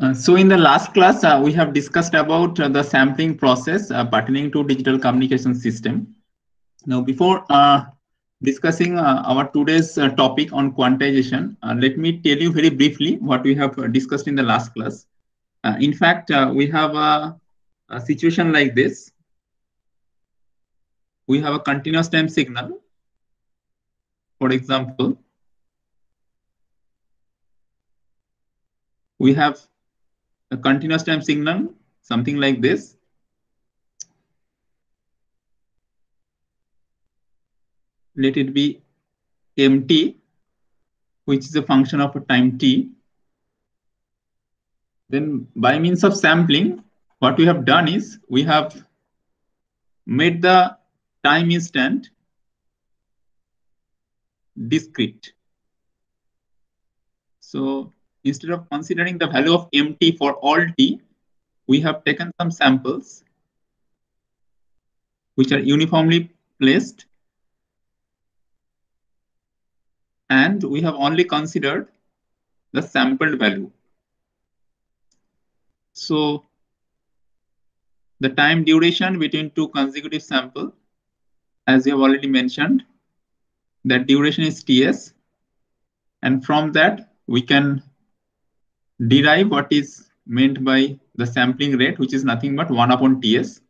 Uh, so in the last class, uh, we have discussed about uh, the sampling process uh, pertaining to digital communication system. Now, before uh, discussing our today's topic on quantization, let me tell you very briefly what we have discussed in the last class. in fact, we have a, a situation like this. We have a continuous time signal. For example, we have a continuous time signal, something like this. Let it be mt, which is a function of a time t. Then by means of sampling, what we have done is we have made the time instant discrete. So instead of considering the value of mt for all t, we have taken some samples which are uniformly placed and we have only considered the sampled value. So the time duration between two consecutive samples, as you have already mentioned, that duration is Ts. And from that, we can derive what is meant by the sampling rate, which is nothing but 1 upon Ts.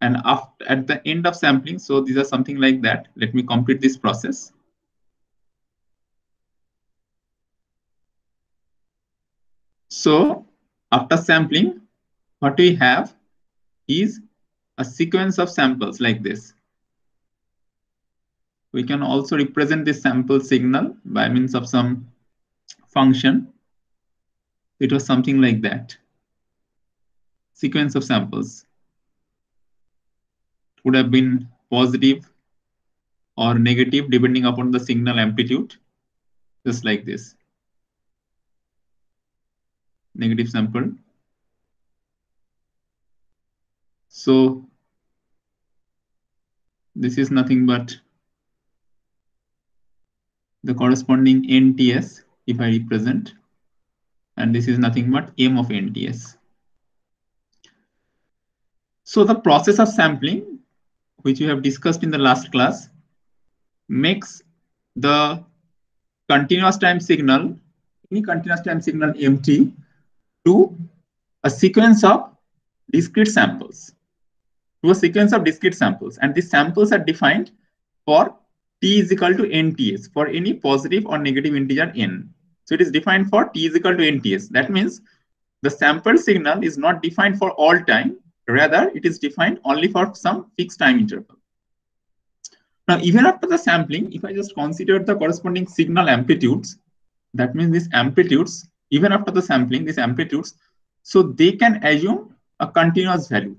And after, at the end of sampling, so these are something like that. Let me complete this process. So after sampling, what we have is a sequence of samples like this. We can also represent this sample signal by means of some function it was something like that. Sequence of samples would have been positive or negative depending upon the signal amplitude, just like this. Negative sample. So this is nothing but the corresponding NTS if I represent and this is nothing but m of nts. So the process of sampling, which we have discussed in the last class, makes the continuous time signal, any continuous time signal mt, to a sequence of discrete samples, to a sequence of discrete samples. And these samples are defined for t is equal to nts for any positive or negative integer n. So it is defined for t is equal to nts. That means the sample signal is not defined for all time. Rather, it is defined only for some fixed time interval. Now, even after the sampling, if I just consider the corresponding signal amplitudes, that means these amplitudes, even after the sampling, these amplitudes, so they can assume a continuous value.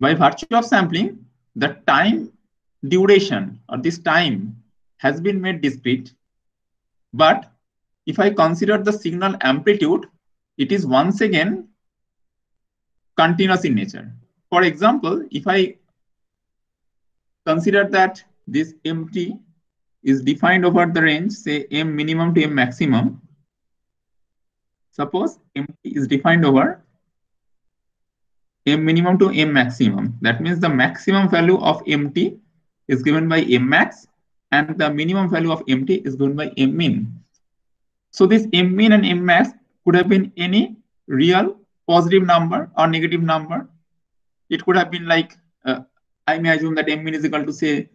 By virtue of sampling, the time duration or this time has been made discrete but if I consider the signal amplitude, it is once again continuous in nature. For example, if I consider that this mt is defined over the range, say m minimum to m maximum, suppose mt is defined over m minimum to m maximum. That means the maximum value of mt is given by m max and the minimum value of mt is given by m min. So this m min and m max could have been any real positive number or negative number. It could have been like, uh, I may assume that m min is equal to say,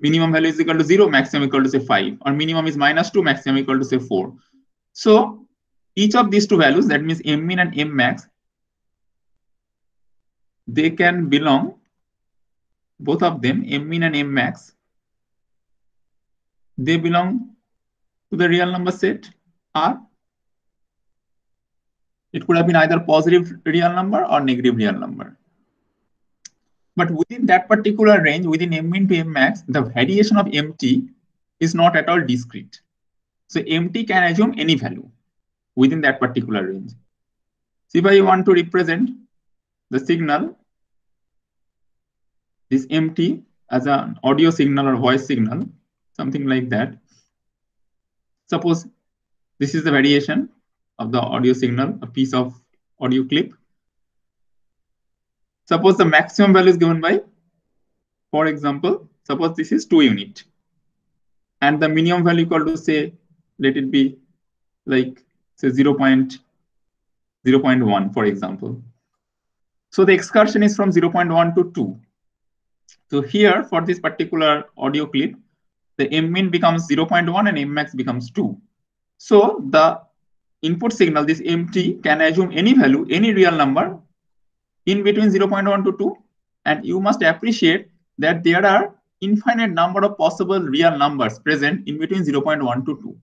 minimum value is equal to 0, maximum equal to say 5, or minimum is minus 2, maximum equal to say 4. So each of these two values, that means m min and m max, they can belong, both of them, m min and m max, they belong to the real number set R. It could have been either positive real number or negative real number. But within that particular range, within m min to m max, the variation of mt is not at all discrete. So mt can assume any value within that particular range. So if I want to represent the signal, this mt as an audio signal or voice signal, something like that. Suppose This is the variation of the audio signal, a piece of audio clip. Suppose the maximum value is given by, for example, suppose this is 2 unit. And the minimum value equal to say, let it be like say 0, 0.1, for example. So the excursion is from 0.1 to 2. So here for this particular audio clip, the M min becomes 0.1 and M max becomes 2. So the input signal, this MT, can assume any value, any real number in between 0.1 to 2. And you must appreciate that there are infinite number of possible real numbers present in between 0.1 to 2.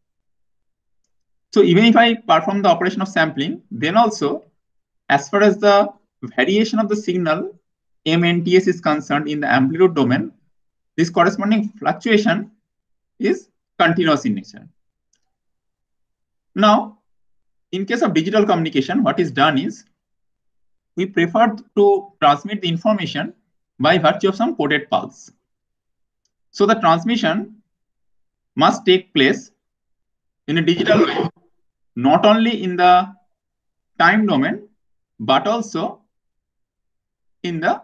So even if I perform the operation of sampling, then also as far as the variation of the signal MNTS is concerned in the amplitude domain, this corresponding fluctuation is continuous in nature. Now, in case of digital communication, what is done is we prefer to transmit the information by virtue of some coded pulse. So the transmission must take place in a digital way, not only in the time domain, but also in the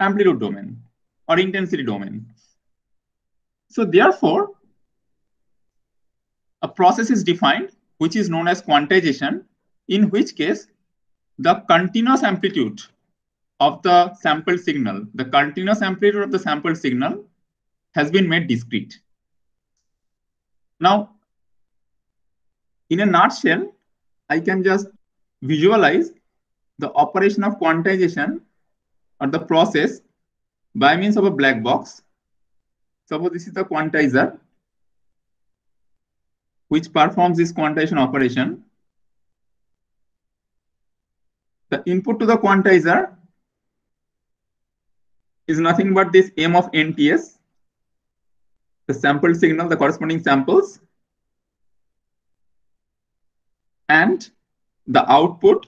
amplitude domain or intensity domain. So therefore, a process is defined which is known as quantization, in which case the continuous amplitude of the sample signal, the continuous amplitude of the sample signal has been made discrete. Now, in a nutshell, I can just visualize the operation of quantization or the process by means of a black box. Suppose this is the quantizer which performs this quantization operation. The input to the quantizer is nothing but this M of NTS, the sample signal, the corresponding samples, and the output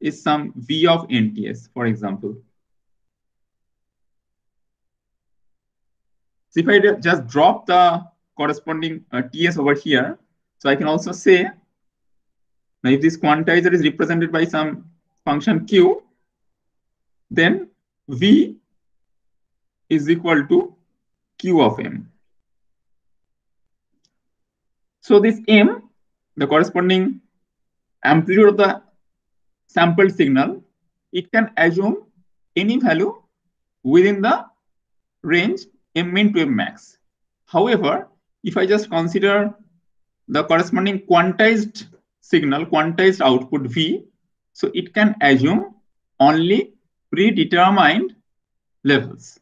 is some V of NTS, for example. So if I just drop the corresponding uh, TS over here, so I can also say, now if this quantizer is represented by some function Q, then V is equal to Q of M. So this M, the corresponding amplitude of the sample signal, it can assume any value within the range M min to M max. However, if I just consider the corresponding quantized signal, quantized output V, so it can assume only predetermined levels.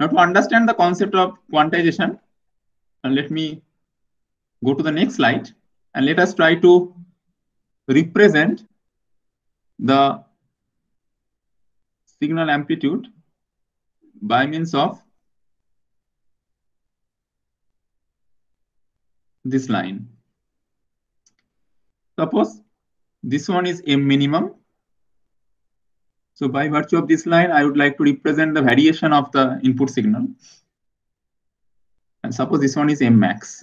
Now to understand the concept of quantization, uh, let me go to the next slide and let us try to represent the signal amplitude by means of this line. Suppose this one is M minimum. So by virtue of this line, I would like to represent the variation of the input signal. And suppose this one is M max.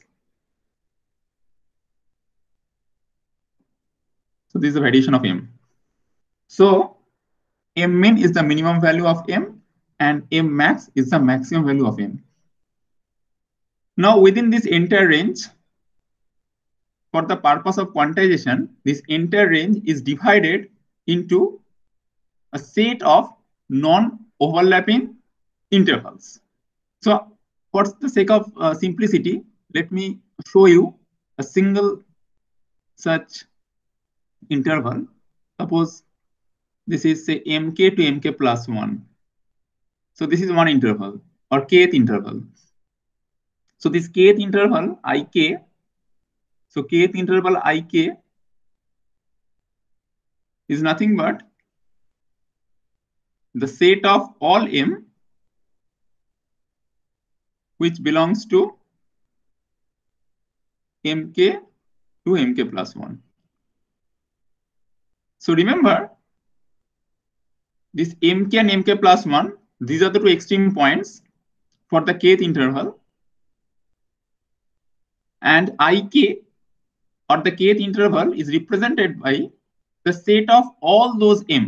So this is the variation of M. So M min is the minimum value of M and M max is the maximum value of M. Now within this entire range, for the purpose of quantization, this entire range is divided into a set of non-overlapping intervals. So for the sake of uh, simplicity, let me show you a single such interval. Suppose this is say mk to mk plus 1. So this is one interval or kth interval. So this kth interval ik so kth interval ik is nothing but the set of all m which belongs to mk to mk plus 1. So remember, this mk and mk plus 1, these are the two extreme points for the kth interval. and ik or the kth interval is represented by the set of all those m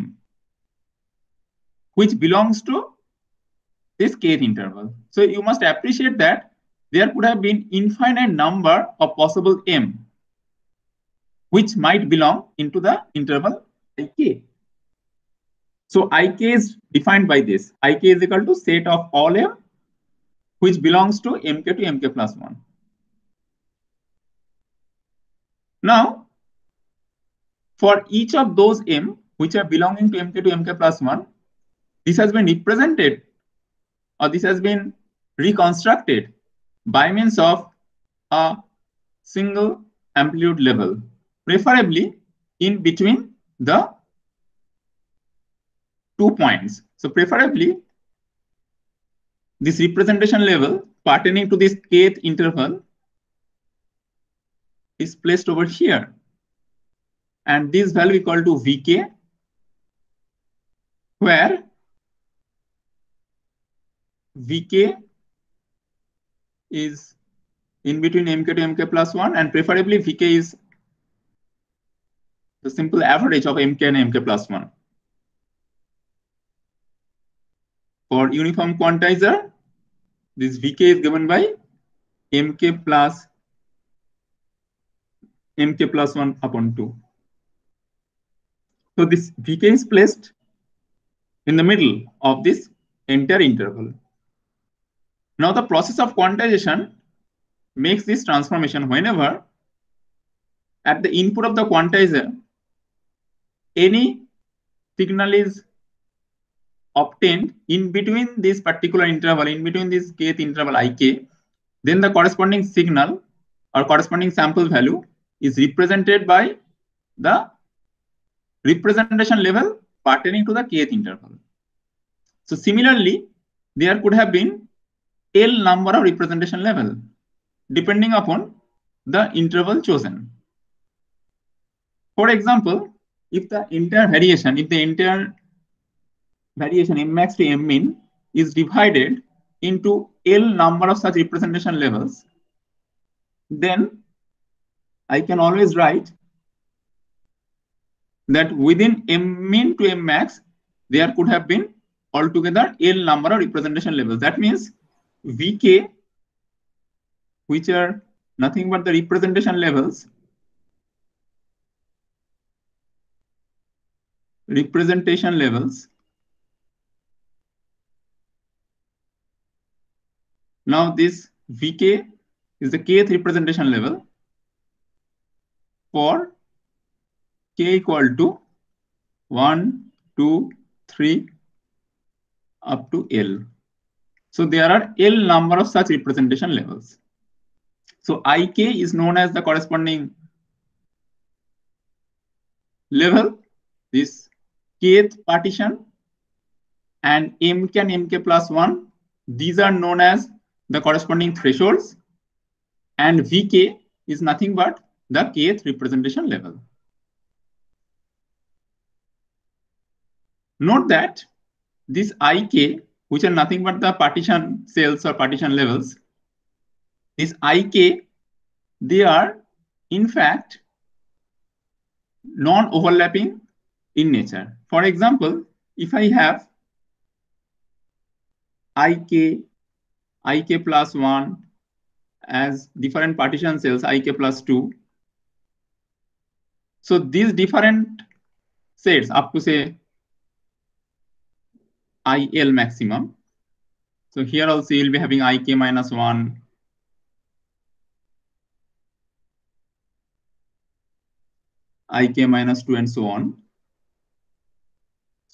which belongs to this kth interval. So you must appreciate that there could have been infinite number of possible m which might belong into the interval ik. So ik is defined by this. ik is equal to set of all m which belongs to mk to mk plus 1. Now, for each of those m which are belonging to mk to mk plus 1, this has been represented or this has been reconstructed by means of a single amplitude level, preferably in between the two points. So preferably this representation level pertaining to this kth interval is placed over here. And this value equal to Vk, where Vk is in between mk to mk plus 1 and preferably Vk is the simple average of mk and mk plus 1. For uniform quantizer, this Vk is given by mk plus mk plus 1 upon 2. So this Vk is placed in the middle of this entire interval. Now the process of quantization makes this transformation whenever at the input of the quantizer, any signal is obtained in between this particular interval, in between this kth interval ik, then the corresponding signal or corresponding sample value is represented by the representation level pertaining to the kth interval. So similarly, there could have been L number of representation level depending upon the interval chosen. For example, if the entire variation, if the entire variation m max to m min is divided into L number of such representation levels, then I can always write that within m min to m max, there could have been altogether L number of representation levels. That means Vk, which are nothing but the representation levels, representation levels. Now this Vk is the kth representation level for k equal to 1, 2, 3 up to L. So there are L number of such representation levels. So Ik is known as the corresponding level, this kth partition, and mk and mk plus 1, these are known as the corresponding thresholds, and vk is nothing but the kth representation level. Note that this ik which are nothing but the partition cells or partition levels, this IK, they are in fact non-overlapping in nature. For example, if I have IK, IK plus 1 as different partition cells, IK plus 2. So these different sets up to say IL maximum. So here also you'll be having IK minus 1. IK minus 2 and so on.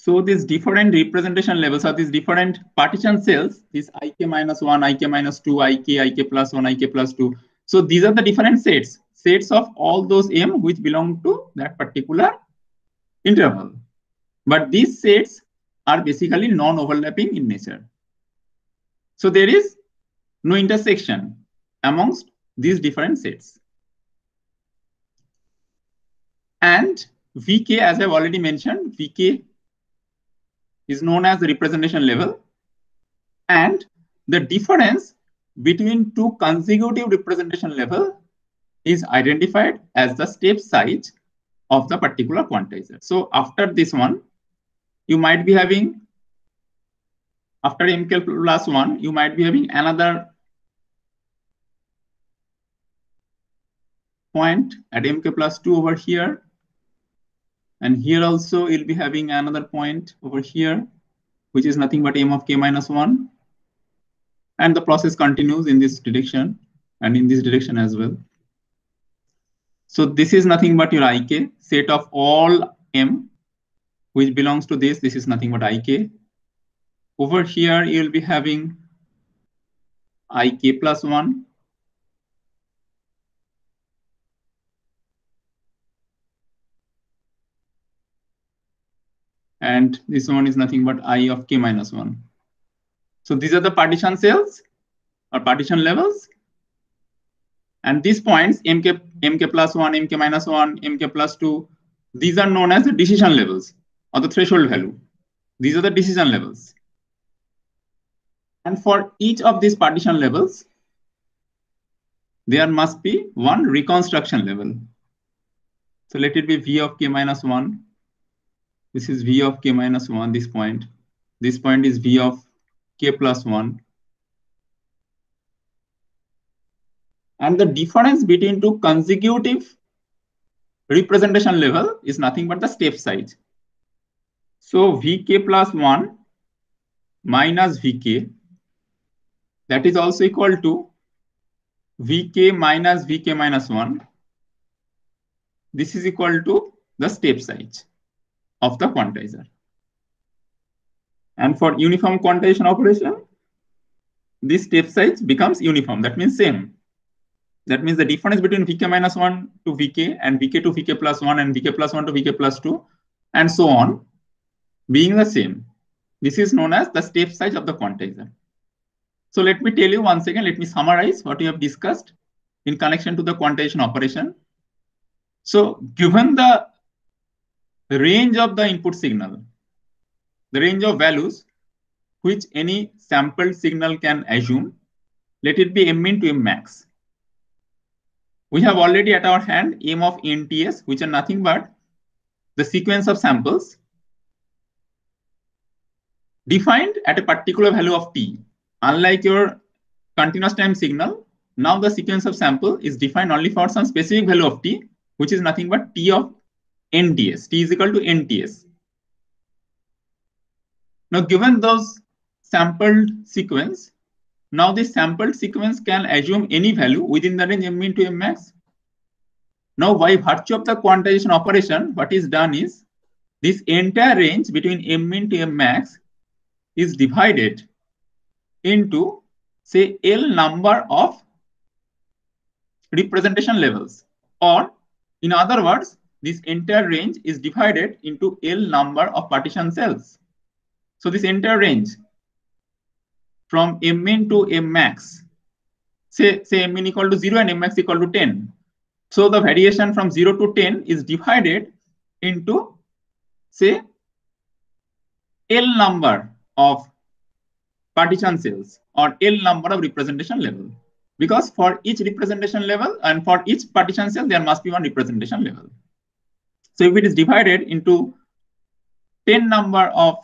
So these different representation levels are these different partition cells, this IK minus 1, IK minus 2, IK, IK plus 1, IK plus 2. So these are the different sets, sets of all those M which belong to that particular interval. But these sets are basically non-overlapping in nature. So there is no intersection amongst these different sets. And Vk, as I've already mentioned, Vk is known as the representation level. And the difference between two consecutive representation level is identified as the step size of the particular quantizer. So after this one, you might be having, after mk plus 1, you might be having another point at mk plus 2 over here. And here also you'll be having another point over here, which is nothing but m of k minus 1. And the process continues in this direction and in this direction as well. So this is nothing but your ik, set of all m, which belongs to this. This is nothing but ik. Over here, you'll be having ik plus 1. And this one is nothing but i of k minus 1. So these are the partition cells or partition levels. And these points, mk, mk plus 1, mk minus 1, mk plus 2, these are known as the decision levels or the threshold value. These are the decision levels. And for each of these partition levels, there must be one reconstruction level. So let it be v of k minus 1. This is v of k minus 1, this point. This point is v of k plus 1. And the difference between two consecutive representation level is nothing but the step size. So Vk plus 1 minus Vk, that is also equal to Vk minus Vk minus 1. This is equal to the step size of the quantizer. And for uniform quantization operation, this step size becomes uniform. That means same. That means the difference between Vk minus 1 to Vk and Vk to Vk plus 1 and Vk plus 1 to Vk plus 2 and so on being the same. This is known as the step size of the quantizer. So let me tell you once again, let me summarize what we have discussed in connection to the quantization operation. So given the range of the input signal, the range of values which any sampled signal can assume, let it be m min to m max. We have already at our hand m of nts, which are nothing but the sequence of samples defined at a particular value of t. Unlike your continuous time signal, now the sequence of sample is defined only for some specific value of t, which is nothing but t of nts. t is equal to nts. Now, given those sampled sequence, now this sampled sequence can assume any value within the range m min to m max. Now, by virtue of the quantization operation, what is done is this entire range between m min to m max is divided into say L number of representation levels or in other words this entire range is divided into L number of partition cells. So this entire range from M min to M max say say M min equal to 0 and M max equal to 10. So the variation from 0 to 10 is divided into say L number of partition cells or L number of representation level. Because for each representation level and for each partition cell, there must be one representation level. So if it is divided into 10 number of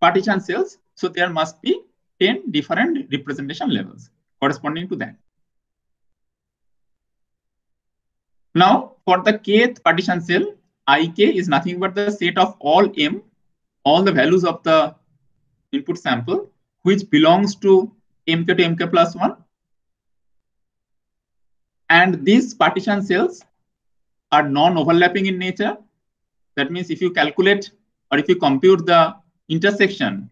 partition cells, so there must be 10 different representation levels corresponding to that. Now, for the kth partition cell, ik is nothing but the set of all m all the values of the input sample which belongs to mk to mk plus 1 and these partition cells are non-overlapping in nature that means if you calculate or if you compute the intersection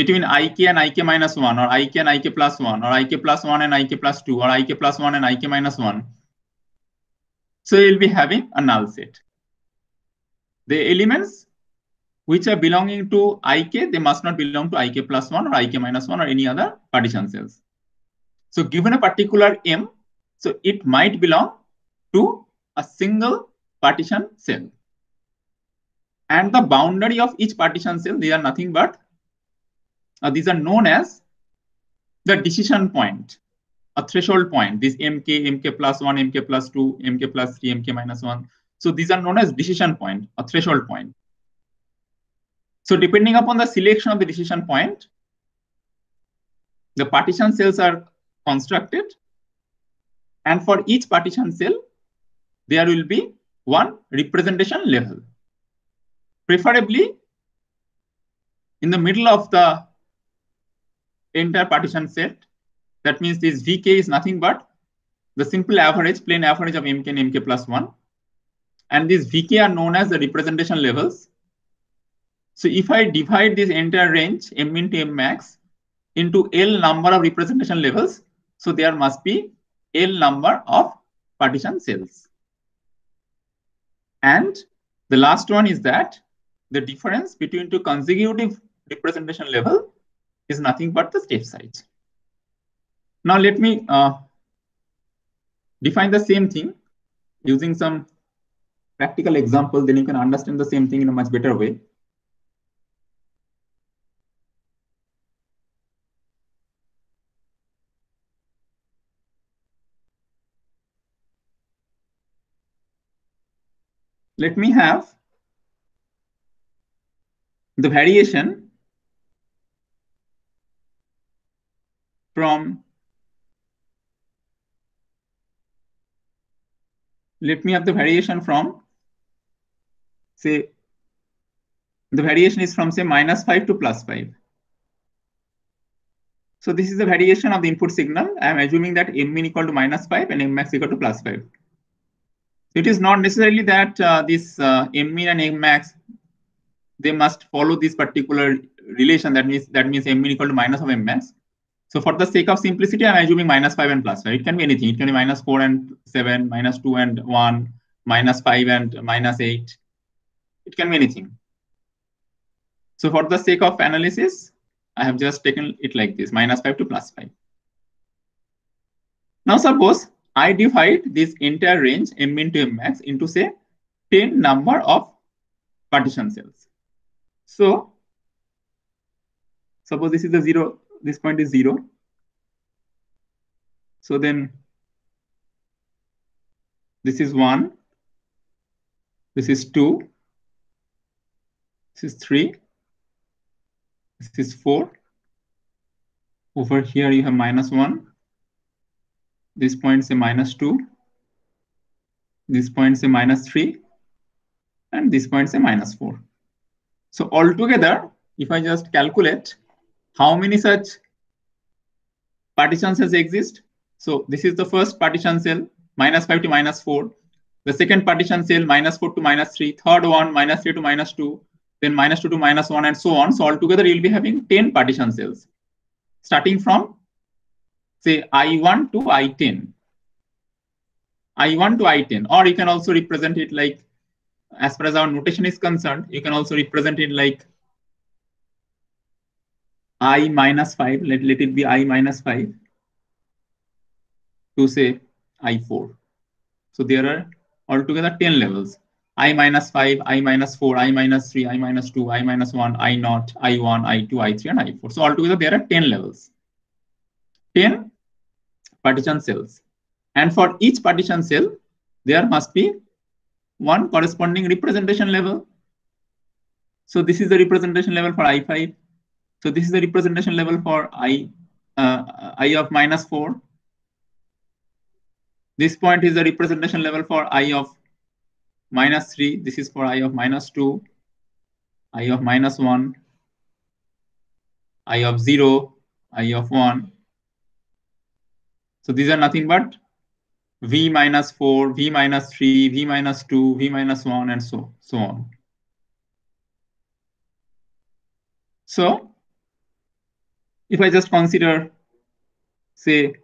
between ik and ik minus 1 or ik and ik plus 1 or ik plus 1 and ik plus 2 or ik plus 1 and ik minus 1 so you'll be having a null set the elements which are belonging to ik, they must not belong to ik plus 1 or ik minus 1 or any other partition cells. So given a particular M, so it might belong to a single partition cell. And the boundary of each partition cell, they are nothing but, uh, these are known as the decision point a threshold point, this mk, mk plus 1, mk plus 2, mk plus 3, mk minus 1. So these are known as decision point, a threshold point. So depending upon the selection of the decision point, the partition cells are constructed. And for each partition cell, there will be one representation level. Preferably in the middle of the entire partition set. That means this Vk is nothing but the simple average, plain average of Mk and Mk plus 1. And these Vk are known as the representation levels. So if I divide this entire range, M into M max, into L number of representation levels, so there must be L number of partition cells. And the last one is that the difference between two consecutive representation level is nothing but the step size. Now let me uh, define the same thing using some practical example, then you can understand the same thing in a much better way. Let me have the variation from let me have the variation from say the variation is from say minus 5 to plus 5 so this is the variation of the input signal. I am assuming that m min equal to minus 5 and m max equal to plus 5 it is not necessarily that uh, this uh, m min and m max they must follow this particular relation. That means that means m min equal to minus of m max. So for the sake of simplicity, I'm assuming minus 5 and plus 5. It can be anything. It can be minus 4 and 7, minus 2 and 1, minus 5 and minus 8. It can be anything. So for the sake of analysis, I have just taken it like this, minus 5 to plus 5. Now suppose I divide this entire range m min to m max into say 10 number of partition cells. So suppose this is the zero, this point is zero. So then this is one, this is two, this is three, this is four. Over here you have minus one. This point say minus two. This point say minus three. And this point say minus four. So altogether, if I just calculate how many such partition cells exist. So this is the first partition cell, minus 5 to minus 4. The second partition cell, minus 4 to minus 3. Third one, minus 3 to minus 2. Then minus 2 to minus 1 and so on. So altogether, you'll be having 10 partition cells. Starting from, say, I1 to I10. I1 to I10. Or you can also represent it like as far as our notation is concerned, you can also represent it like i minus 5, let, let it be i minus 5 to say i4. So there are altogether 10 levels. i minus 5, i minus 4, i minus 3, i minus 2, i minus 1, i naught, i1, i2, i3, and i4. So altogether there are 10 levels. 10 partition cells. And for each partition cell, there must be one corresponding representation level. So this is the representation level for I5. So this is the representation level for I, uh, I of minus 4. This point is the representation level for I of minus 3. This is for I of minus 2, I of minus 1, I of 0, I of 1. So these are nothing but v minus 4, v minus 3, v minus 2, v minus 1, and so, so on. So if I just consider, say,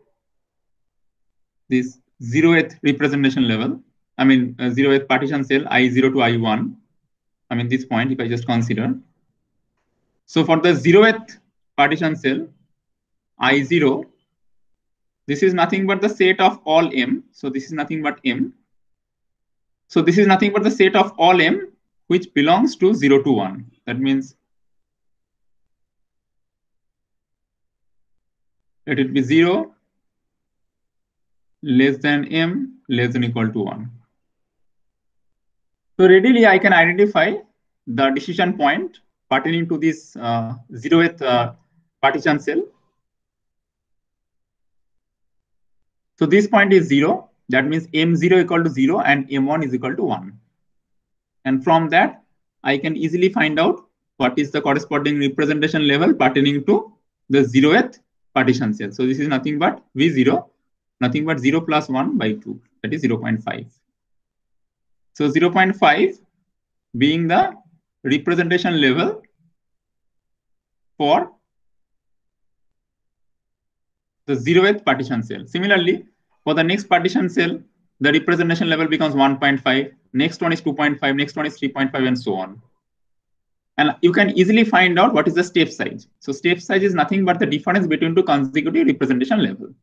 this zeroth representation level, I mean, uh, zeroth partition cell I0 to I1, I mean, this point, if I just consider. So for the zeroth partition cell, I0 this is nothing but the set of all m. So this is nothing but m. So this is nothing but the set of all m which belongs to 0 to 1. That means let it be 0, less than m less than equal to 1. So readily I can identify the decision point pertaining to this uh, zeroth uh, partition cell. So this point is 0. That means m0 equal to 0 and m1 is equal to 1. And from that, I can easily find out what is the corresponding representation level pertaining to the zeroth partition cell. So this is nothing but V0, nothing but 0 plus 1 by 2, that is 0 0.5. So 0 0.5 being the representation level for the zeroth partition cell. Similarly, for the next partition cell, the representation level becomes 1.5, next one is 2.5, next one is 3.5, and so on. And you can easily find out what is the step size. So step size is nothing but the difference between two consecutive representation level.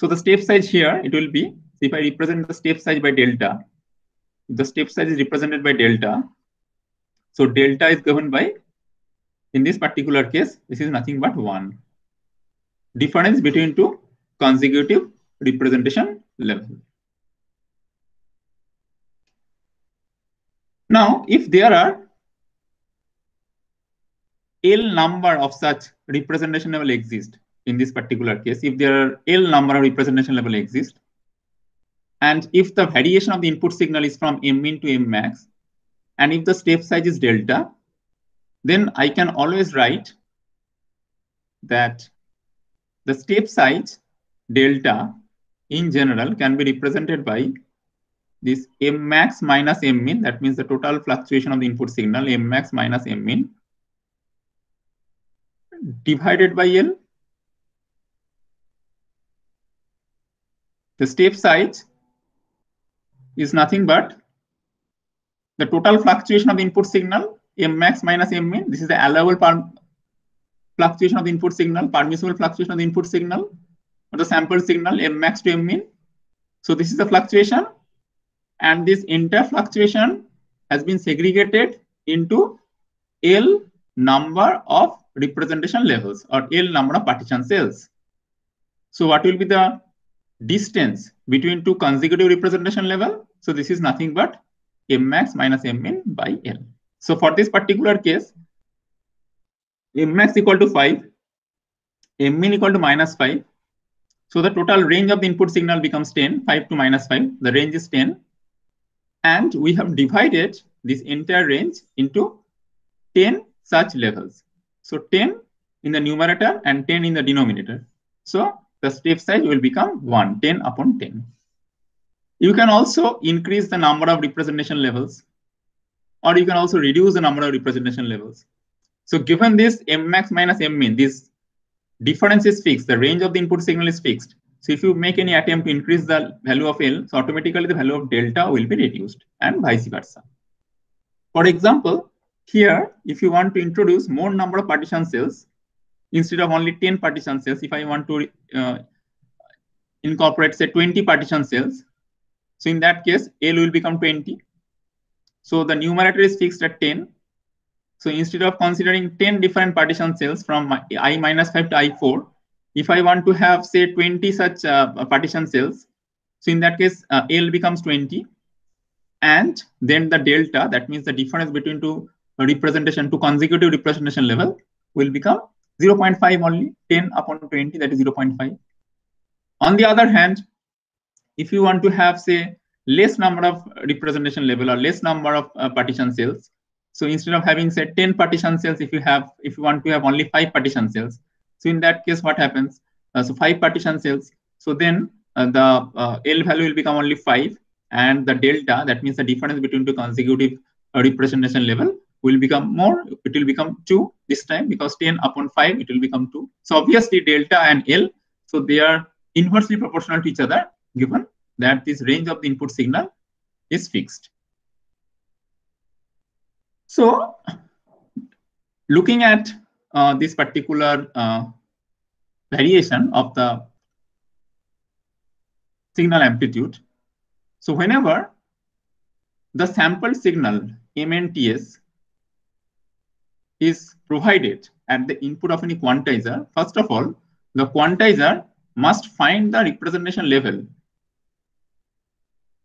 So the step size here, it will be, if I represent the step size by delta, the step size is represented by delta. So delta is given by, in this particular case, this is nothing but one. Difference between two consecutive representation level. Now, if there are L number of such representation level exist in this particular case, if there are L number of representation level exist, and if the variation of the input signal is from M min to M max, and if the step size is delta, then I can always write that the step size delta in general can be represented by this M max minus M min. That means the total fluctuation of the input signal M max minus M min divided by L. The step size is nothing but the total fluctuation of the input signal M max minus M min. This is the allowable fluctuation of the input signal, permissible fluctuation of the input signal, or the sample signal M max to M min. So this is the fluctuation, and this entire fluctuation has been segregated into L number of representation levels or L number of partition cells. So what will be the distance between two consecutive representation level? So this is nothing but M max minus M min by L. So for this particular case, M max equal to 5, M min equal to minus 5. So the total range of the input signal becomes 10, 5 to minus 5. The range is 10. And we have divided this entire range into 10 such levels. So 10 in the numerator and 10 in the denominator. So the step size will become 1, 10 upon 10. You can also increase the number of representation levels, or you can also reduce the number of representation levels. So given this M max minus M min, this difference is fixed. The range of the input signal is fixed. So if you make any attempt to increase the value of L, so automatically the value of delta will be reduced and vice versa. For example, here, if you want to introduce more number of partition cells, instead of only 10 partition cells, if I want to uh, incorporate, say, 20 partition cells, so in that case, L will become 20. So the numerator is fixed at 10. So instead of considering 10 different partition cells from I minus 5 to I4, if I want to have, say, 20 such uh, partition cells, so in that case, uh, L becomes 20. And then the delta, that means the difference between two representation two consecutive representation level will become 0.5 only 10 upon 20 that is 0.5 on the other hand if you want to have say less number of representation level or less number of uh, partition cells so instead of having say 10 partition cells if you have if you want to have only five partition cells so in that case what happens uh, so five partition cells so then uh, the uh, l value will become only 5 and the delta that means the difference between two consecutive uh, representation level will become more, it will become 2 this time because 10 upon 5, it will become 2. So obviously delta and L, so they are inversely proportional to each other given that this range of the input signal is fixed. So looking at uh, this particular uh, variation of the signal amplitude, so whenever the sample signal MNTS is provided at the input of any quantizer, first of all, the quantizer must find the representation level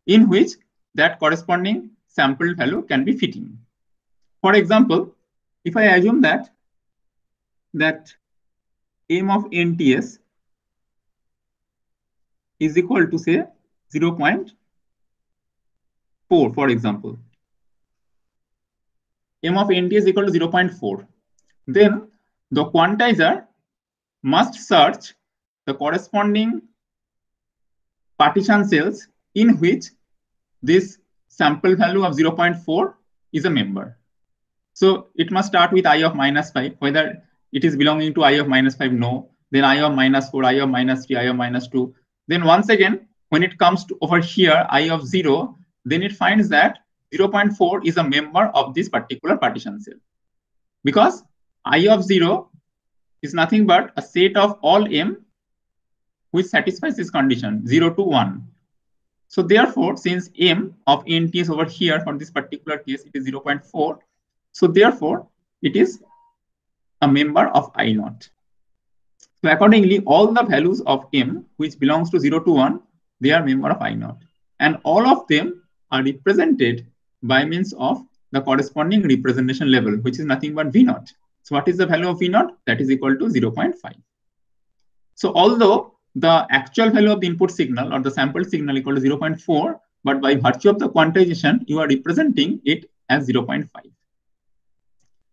in which that corresponding sample value can be fitting. For example, if I assume that that m of NTS is equal to say 0 0.4 for example m of NT is equal to 0 0.4 then the quantizer must search the corresponding partition cells in which this sample value of 0.4 is a member. So it must start with i of minus 5, whether it is belonging to i of minus 5, no. Then i of minus 4, i of minus 3, i of minus 2. Then once again, when it comes to over here, i of 0, then it finds that 0.4 is a member of this particular partition cell. Because i of 0 is nothing but a set of all m which satisfies this condition 0 to 1. So therefore, since m of nt is over here for this particular case, it is 0.4. So therefore, it is a member of I naught. So accordingly, all the values of m which belongs to 0 to 1, they are member of I naught. And all of them are represented by means of the corresponding representation level, which is nothing but V naught. So what is the value of V naught? That is equal to 0.5. So although the actual value of the input signal or the sample signal equal to 0.4, but by virtue of the quantization, you are representing it as 0.5.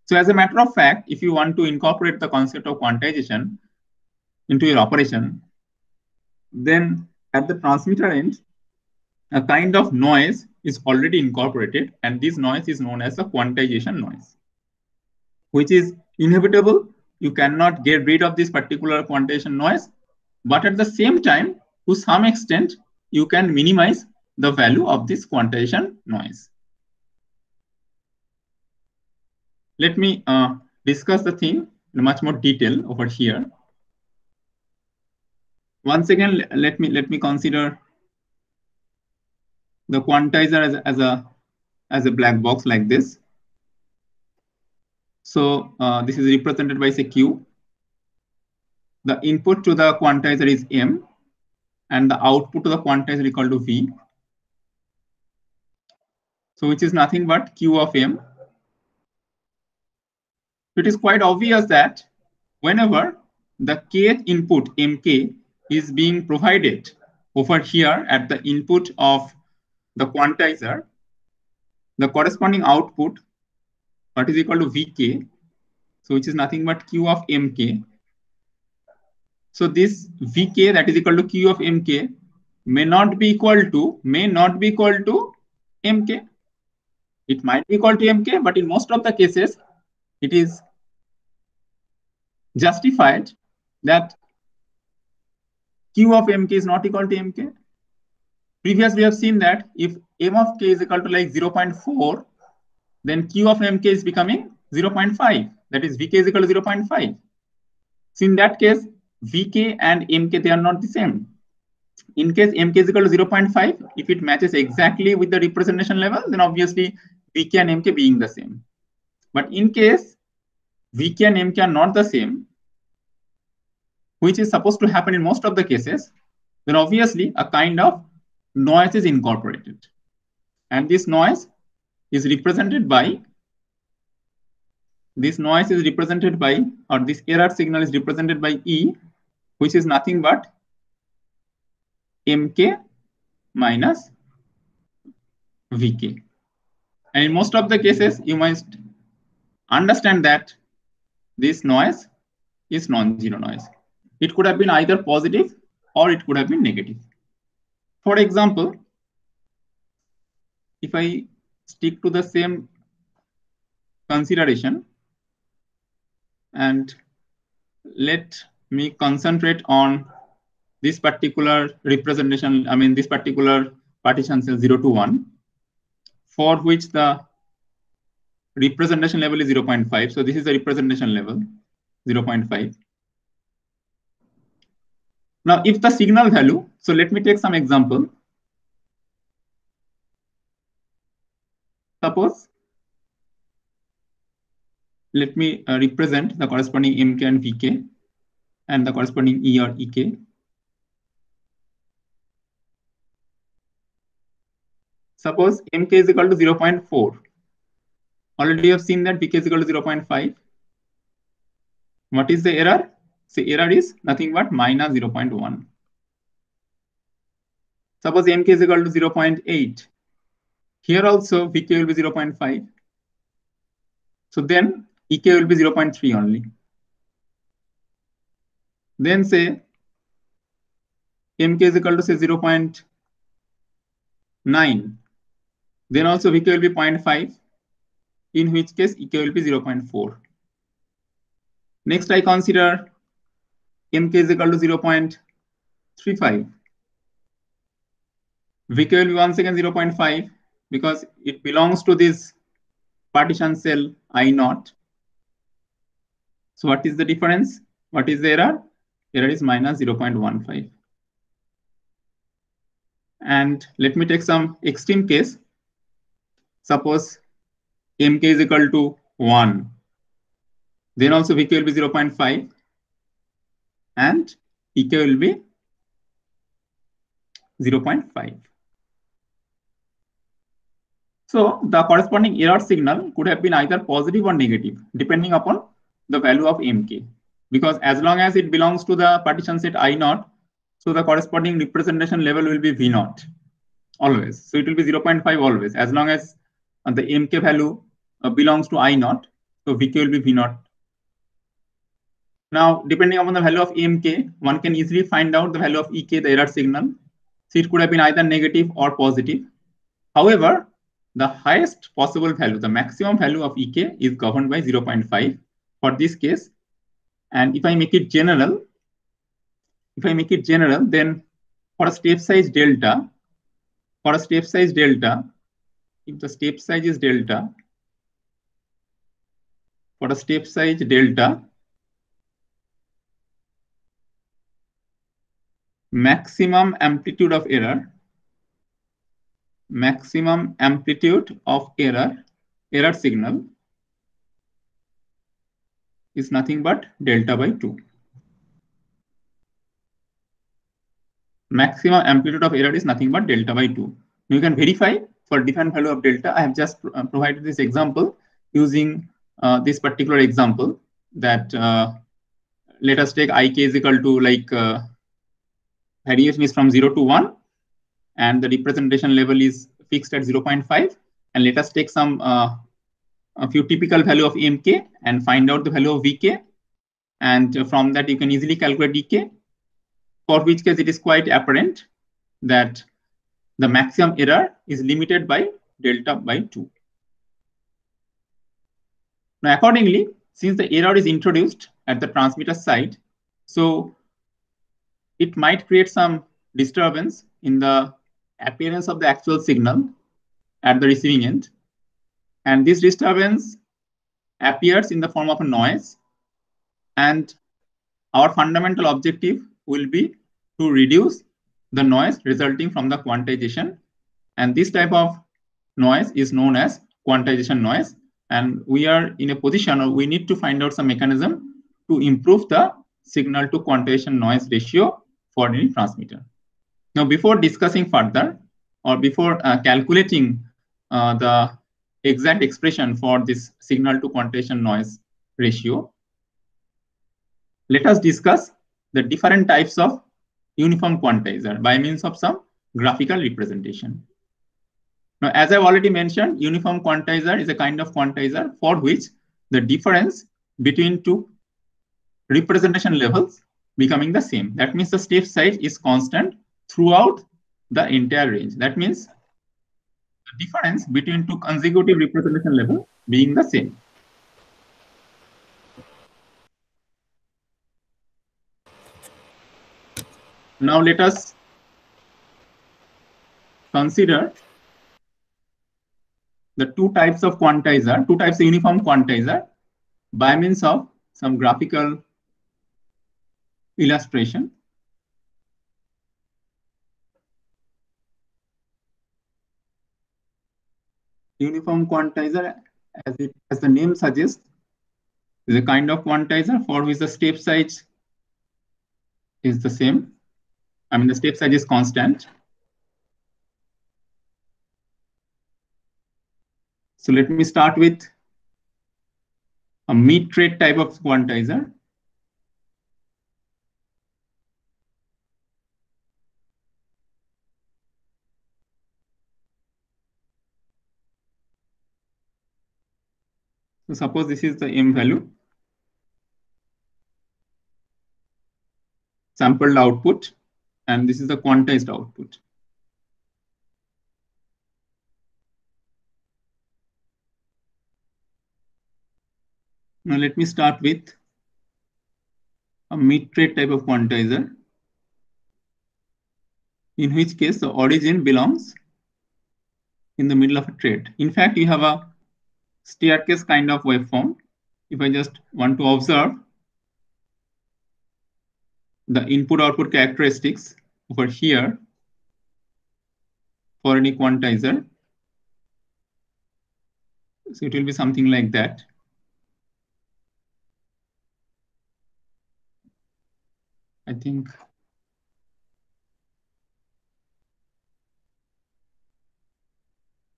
So as a matter of fact, if you want to incorporate the concept of quantization into your operation, then at the transmitter end, a kind of noise is already incorporated and this noise is known as the quantization noise, which is inevitable. You cannot get rid of this particular quantization noise, but at the same time, to some extent, you can minimize the value of this quantization noise. Let me uh, discuss the thing in much more detail over here. Once again, let me let me consider the quantizer as, as a as a black box like this. So uh, this is represented by say Q. The input to the quantizer is M and the output to the quantizer equal to V. So which is nothing but Q of M. It is quite obvious that whenever the kth input Mk is being provided over here at the input of the quantizer, the corresponding output, what is equal to Vk, so which is nothing but Q of Mk. So this Vk that is equal to Q of Mk may not be equal to, may not be equal to Mk. It might be equal to Mk, but in most of the cases, it is justified that Q of Mk is not equal to Mk. Previously, we have seen that if m of k is equal to like 0.4, then q of mk is becoming 0.5. That is vk is equal to 0.5. So in that case, vk and mk, they are not the same. In case mk is equal to 0.5, if it matches exactly with the representation level, then obviously vk and mk being the same. But in case vk and mk are not the same, which is supposed to happen in most of the cases, then obviously a kind of noise is incorporated. And this noise is represented by, this noise is represented by, or this error signal is represented by E, which is nothing but MK minus VK. And in most of the cases, you must understand that this noise is non-zero noise. It could have been either positive or it could have been negative. For example, if I stick to the same consideration and let me concentrate on this particular representation, I mean, this particular partition cell 0 to 1, for which the representation level is 0.5. So this is the representation level, 0.5. Now, if the signal value, so let me take some example. Suppose, let me uh, represent the corresponding MK and VK and the corresponding E or EK. suppose mk is equal to 0.4. Already you have seen that vk is equal to 0.5. What is the error? So error is nothing but minus 0.1. Suppose mk is equal to 0.8. Here also vk will be 0.5. So then ek will be 0.3 only. Then say mk is equal to say 0.9. Then also vk will be 0.5, in which case ek will be 0.4. Next, I consider mk is equal to 0.35. vk will be once again 0.5 because it belongs to this partition cell I naught. So what is the difference? What is the error? Error is minus 0.15. And let me take some extreme case. Suppose mk is equal to 1. Then also vk will be 0.5 and ek will be 0.5. So the corresponding error signal could have been either positive or negative, depending upon the value of mk. Because as long as it belongs to the partition set I naught, so the corresponding representation level will be V naught always. So it will be 0.5 always, as long as the mk value Uh, belongs to I naught. So Vk will be V naught. Now, depending upon the value of mk, one can easily find out the value of ek, the error signal. So it could have been either negative or positive. However, the highest possible value, the maximum value of ek is governed by 0.5 for this case. And if I make it general, if I make it general, then for a step size delta, for a step size delta, if the step size is delta, for a step size delta, maximum amplitude of error maximum amplitude of error, error signal is nothing but delta by 2. Maximum amplitude of error is nothing but delta by 2. You can verify for different value of delta. I have just uh, provided this example using uh, this particular example that uh, let us take ik is equal to like uh, variation is from 0 to 1 and the representation level is fixed at 0.5 and let us take some uh, a few typical value of mk and find out the value of vk and from that you can easily calculate ek for which case it is quite apparent that the maximum error is limited by delta by 2 now accordingly since the error is introduced at the transmitter side so it might create some disturbance in the appearance of the actual signal at the receiving end. And this disturbance appears in the form of a noise. And our fundamental objective will be to reduce the noise resulting from the quantization. And this type of noise is known as quantization noise. And we are in a position or we need to find out some mechanism to improve the signal to quantization noise ratio for any transmitter. Now, before discussing further or before uh, calculating uh, the exact expression for this signal to quantization noise ratio, let us discuss the different types of uniform quantizer by means of some graphical representation. Now, as I've already mentioned, uniform quantizer is a kind of quantizer for which the difference between two representation levels becoming the same. That means the step size is constant throughout the entire range. That means the difference between two consecutive representation level being the same. Now let us consider the two types of quantizer, two types of uniform quantizer by means of some graphical illustration. uniform quantizer, as, it, as the name suggests, is a kind of quantizer for which the step size is the same. I mean, the step size is constant. So let me start with a mid rate type of quantizer. So suppose this is the M value. Sampled output, and this is the quantized output. Now let me start with a mid-rate type of quantizer, in which case the origin belongs in the middle of a trade. In fact, you have a staircase kind of waveform. If I just want to observe the input output characteristics over here for any quantizer. So it will be something like that. I think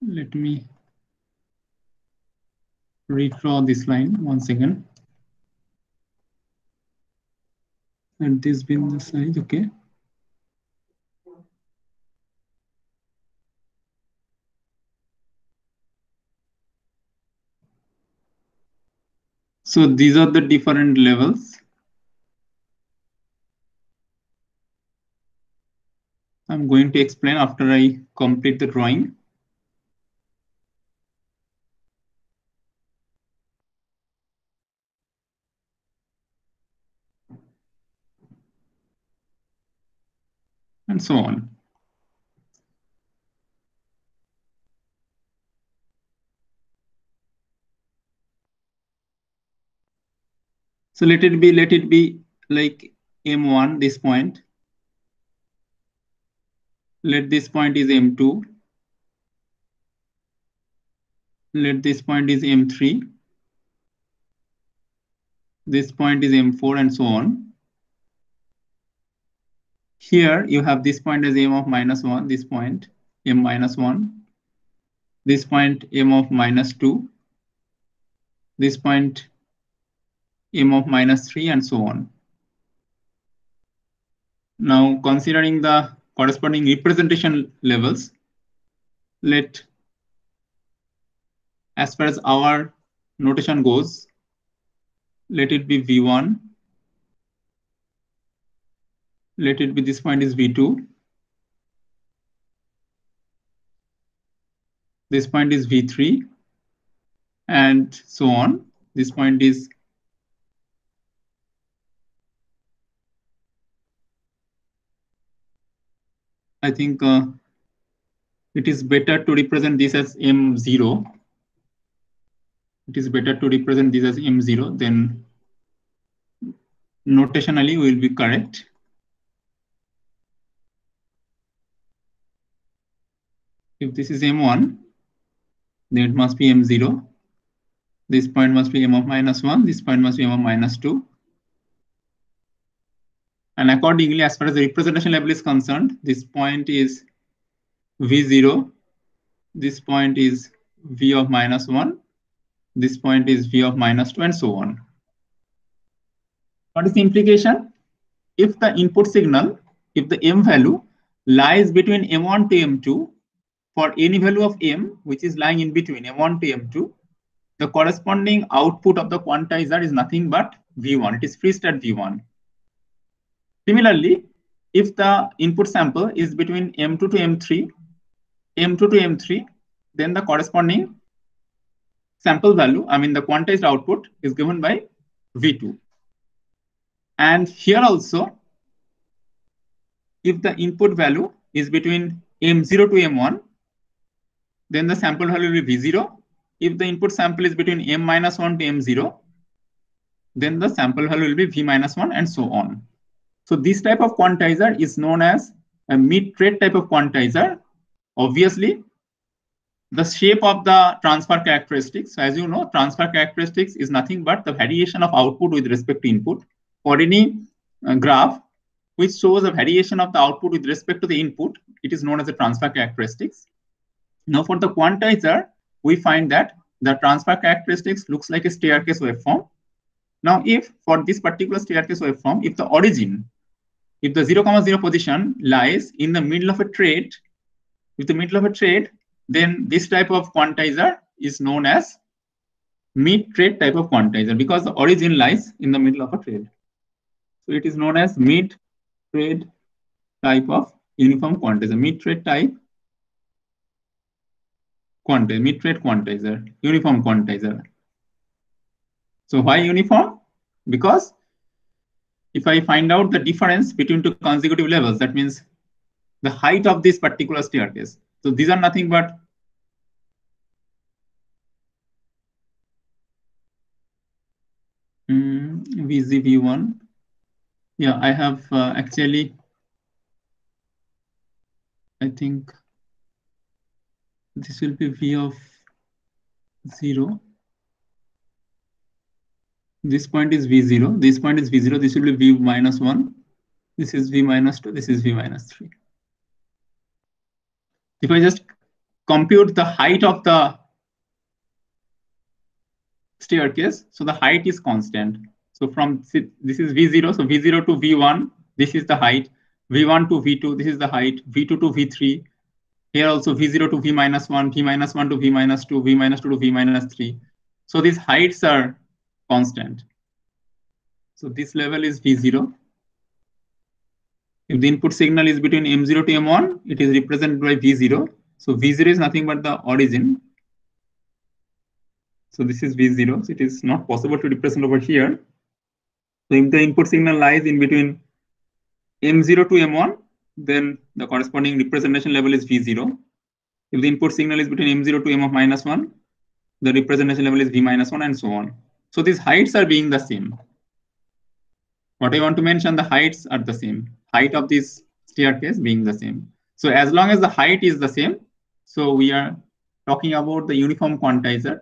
let me redraw this line once again. And this been the size, okay. So these are the different levels. I'm going to explain after I complete the drawing. And so on. So let it be, let it be like M1, this point let this point is M2. Let this point is M3. This point is M4 and so on. Here you have this point as M of minus 1, this point M minus 1. This point M of minus 2. This point M of minus 3 and so on. Now considering the corresponding representation levels, let, as far as our notation goes, let it be V1. Let it be this point is V2. This point is V3 and so on. This point is I think uh, it is better to represent this as M0. It is better to represent this as M0 then notationally will be correct. If this is M1, then it must be M0. This point must be M of minus 1. This point must be M of minus 2. And accordingly, as far as the representation level is concerned, this point is V0. This point is V of minus 1. This point is V of minus 2 and so on. What is the implication? If the input signal, if the M value lies between M1 to M2, for any value of M, which is lying in between M1 to M2, the corresponding output of the quantizer is nothing but V1. It is freeze at V1. Similarly, if the input sample is between M2 to M3, M2 to M3, then the corresponding sample value, I mean the quantized output is given by V2. And here also, if the input value is between M0 to M1, then the sample value will be V0. If the input sample is between M minus 1 to M0, then the sample value will be V minus 1 and so on. So this type of quantizer is known as a mid-trade type of quantizer. Obviously, the shape of the transfer characteristics. As you know, transfer characteristics is nothing but the variation of output with respect to input. For any uh, graph which shows a variation of the output with respect to the input, it is known as the transfer characteristics. Now for the quantizer, we find that the transfer characteristics looks like a staircase waveform. Now, if for this particular staircase waveform, if the origin, if the 0, comma 0 position lies in the middle of a trade, with the middle of a trade, then this type of quantizer is known as mid-trade type of quantizer because the origin lies in the middle of a trade. So it is known as mid-trade type of uniform quantizer, mid-trade type quantizer, mid-trade quantizer, uniform quantizer. So why uniform? Because if I find out the difference between two consecutive levels, that means the height of this particular staircase. So these are nothing but mm, VZV1. Yeah, I have uh, actually, I think this will be V of 0. This point is V0. This point is V0. This will be V minus 1. This is V minus 2. This is V minus 3. If I just compute the height of the staircase, so the height is constant. So from this is V0, so V0 to V1, this is the height. V1 to V2, this is the height. V2 to V3, here also V0 to V minus 1, V minus 1 to V minus 2, V minus 2 to V minus 3. So these heights are constant. So this level is V0. If the input signal is between M0 to M1, it is represented by V0. So V0 is nothing but the origin. So this is V0. So it is not possible to represent over here. So if the input signal lies in between M0 to M1, then the corresponding representation level is V0. If the input signal is between M0 to M of minus 1, the representation level is V minus 1 and so on. So these heights are being the same. What I want to mention, the heights are the same. Height of this staircase being the same. So as long as the height is the same, so we are talking about the uniform quantizer.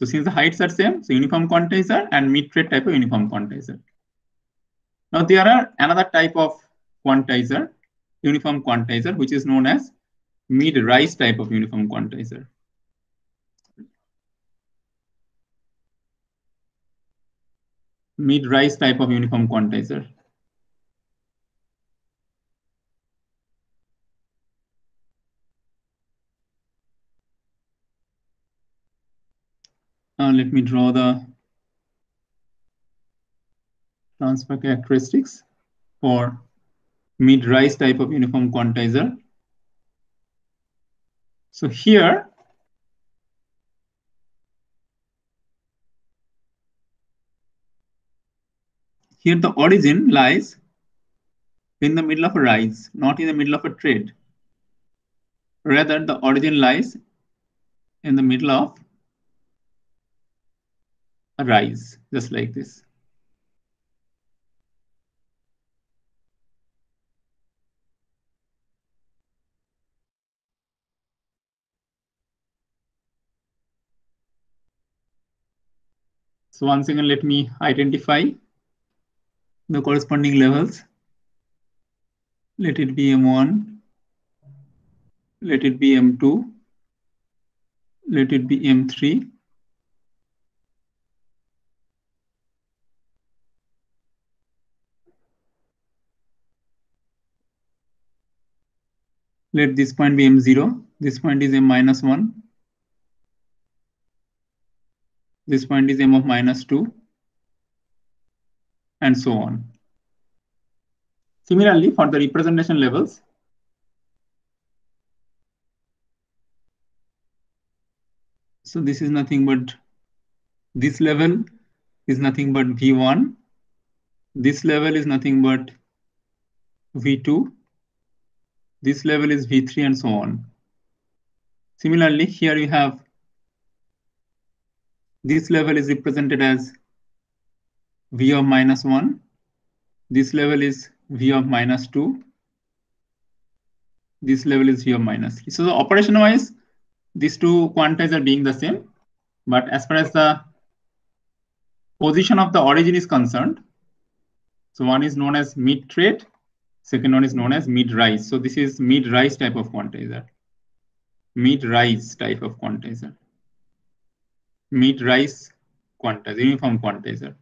So since the heights are same, so uniform quantizer and mid-trade type of uniform quantizer. Now there are another type of quantizer, uniform quantizer, which is known as mid-rise type of uniform quantizer. Mid-rise type of uniform quantizer. Uh, let me draw the transfer characteristics for mid-rise type of uniform quantizer. So here, here the origin lies in the middle of a rise, not in the middle of a trade. Rather, the origin lies in the middle of a rise, just like this. So once again, let me identify the corresponding levels. Let it be M1, let it be M2, let it be M3, let this point be m0 this point is m minus 1 This point is m of minus 2, and so on. Similarly, for the representation levels, so this is nothing but this level is nothing but V1. This level is nothing but V2. This level is V3 and so on. Similarly, here you have this level is represented as V of minus 1. This level is V of minus 2. This level is V of minus 3. So the operation wise, these two quantities are being the same. But as far as the position of the origin is concerned, so one is known as mid-trade, second one is known as mid-rise. So this is mid-rise type of quantizer. Mid-rise type of quantizer. mid-rise quantizer, uniform quantizer.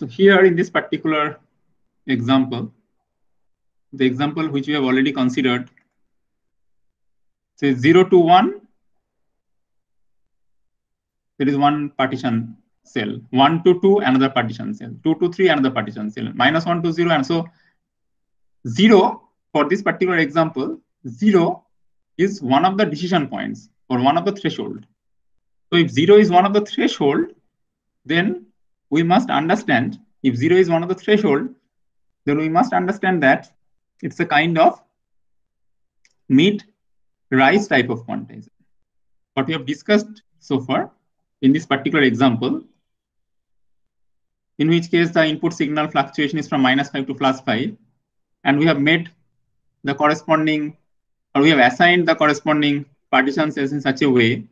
So here in this particular example, the example which we have already considered, say 0 to 1, there is one partition cell, 1 to 2, another partition cell, 2 to 3, another partition cell, minus 1 to 0, and so 0 for this particular example, 0 is one of the decision points or one of the threshold. So if 0 is one of the threshold, then we must understand if 0 is one of the threshold, then we must understand that it's a kind of mid-rise type of quantizer. What we have discussed so far in this particular example, in which case the input signal fluctuation is from minus 5 to plus 5, and we have made the corresponding, or we have assigned the corresponding partition cells in such a way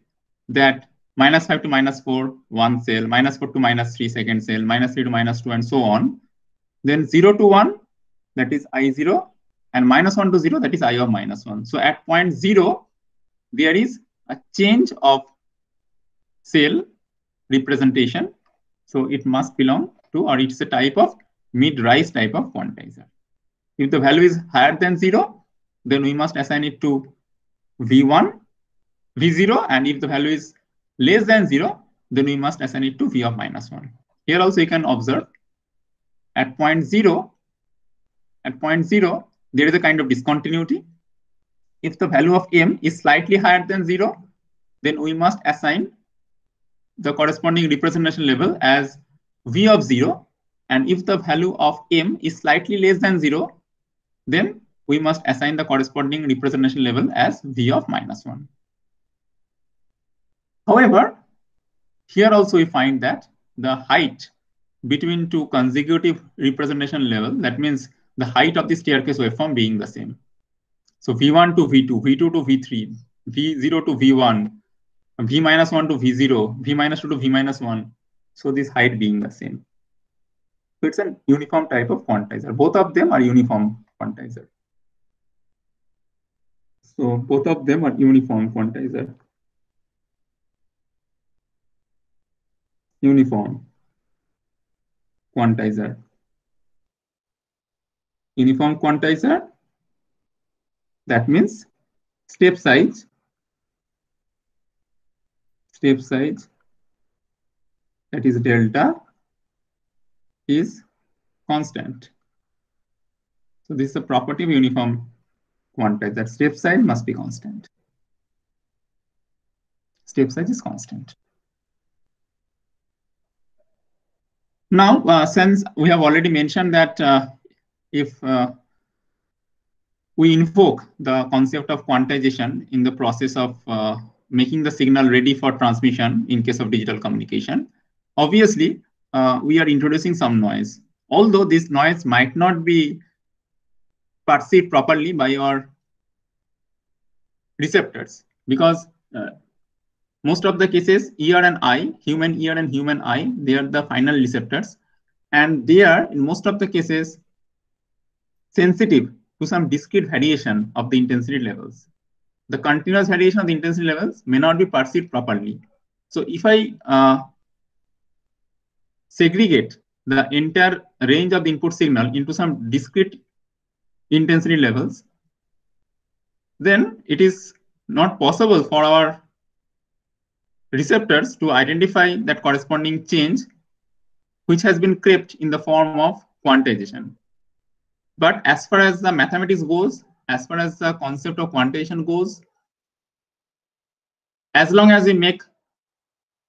that minus 5 to minus 4, one cell, minus 4 to minus 3, second cell, minus 3 to minus 2, and so on. Then 0 to 1, that is I0, and minus 1 to 0, that is I of minus 1. So at point 0, there is a change of cell representation. So it must belong to, or it's a type of mid-rise type of quantizer. If the value is higher than 0, then we must assign it to V1, V0, and if the value is less than 0, then we must assign it to v of minus 1. Here also you can observe at point 0, at point 0, there is a kind of discontinuity. If the value of m is slightly higher than 0, then we must assign the corresponding representation level as v of 0. And if the value of m is slightly less than 0, then we must assign the corresponding representation level as v of minus 1. However, here also we find that the height between two consecutive representation level, that means the height of the staircase waveform being the same. So V1 to V2, V2 to V3, V0 to V1, V minus 1 to V0, V minus 2 to V minus 1. So this height being the same. So it's a uniform type of quantizer. Both of them are uniform quantizer. So both of them are uniform quantizer. Uniform quantizer. Uniform quantizer, that means step size, step size, that is delta, is constant. So this is a property of uniform quantizer. Step size must be constant. Step size is constant. Now, uh, since we have already mentioned that uh, if uh, we invoke the concept of quantization in the process of uh, making the signal ready for transmission in case of digital communication, obviously, uh, we are introducing some noise. Although this noise might not be perceived properly by your receptors because uh, most of the cases, ear and eye, human ear and human eye, they are the final receptors. And they are, in most of the cases, sensitive to some discrete variation of the intensity levels. The continuous variation of the intensity levels may not be perceived properly. So if I uh, segregate the entire range of the input signal into some discrete intensity levels, then it is not possible for our receptors to identify that corresponding change which has been crept in the form of quantization. But as far as the mathematics goes, as far as the concept of quantization goes, as long as we make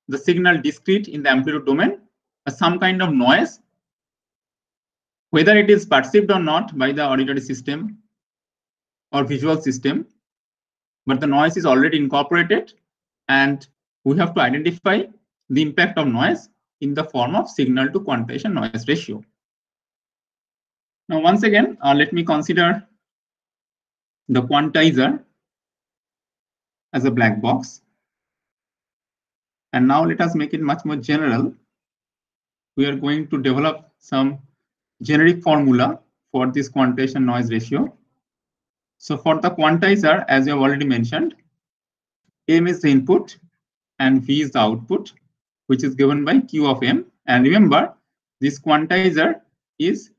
the signal discrete in the amplitude domain, uh, some kind of noise, whether it is perceived or not by the auditory system or visual system, but the noise is already incorporated and we have to identify the impact of noise in the form of signal to quantization noise ratio. Now, once again, uh, let me consider the quantizer as a black box. And now let us make it much more general. We are going to develop some generic formula for this quantization noise ratio. So for the quantizer, as you have already mentioned, M is the input and V is the output, which is given by Q of M. And remember, this quantizer is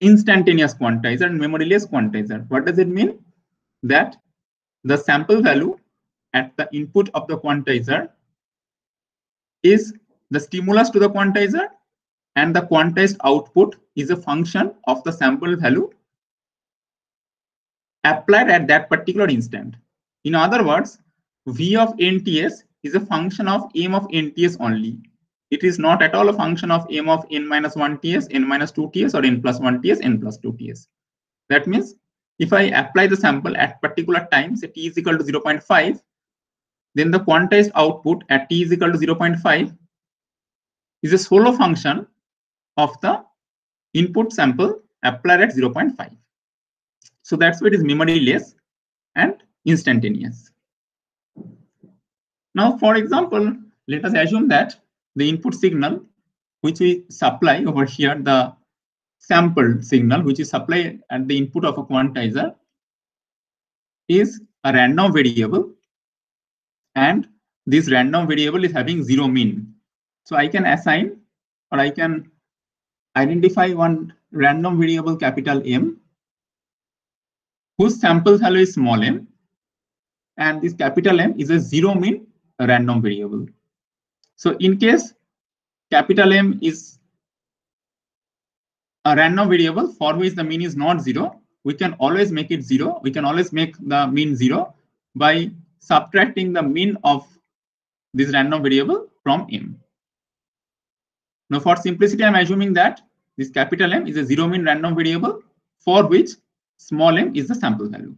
instantaneous quantizer and memoryless quantizer. What does it mean? That the sample value at the input of the quantizer is the stimulus to the quantizer and the quantized output is a function of the sample value applied at that particular instant. In other words, V of NTS is a function of M of NTS only. It is not at all a function of M of N minus 1 TS, N minus 2 TS, or N plus 1 TS, N plus 2 TS. That means if I apply the sample at particular time, say T is equal to 0.5, then the quantized output at T is equal to 0.5 is a solo function of the input sample applied at 0.5. So that's why it is memoryless and instantaneous. Now, for example, let us assume that the input signal which we supply over here, the sample signal which is supplied at the input of a quantizer is a random variable and this random variable is having zero mean. So I can assign or I can identify one random variable capital M whose sample value is small m and this capital M is a zero mean random variable. So in case capital M is a random variable for which the mean is not zero, we can always make it zero. We can always make the mean zero by subtracting the mean of this random variable from M. Now for simplicity, I'm assuming that this capital M is a zero mean random variable for which small m is the sample value.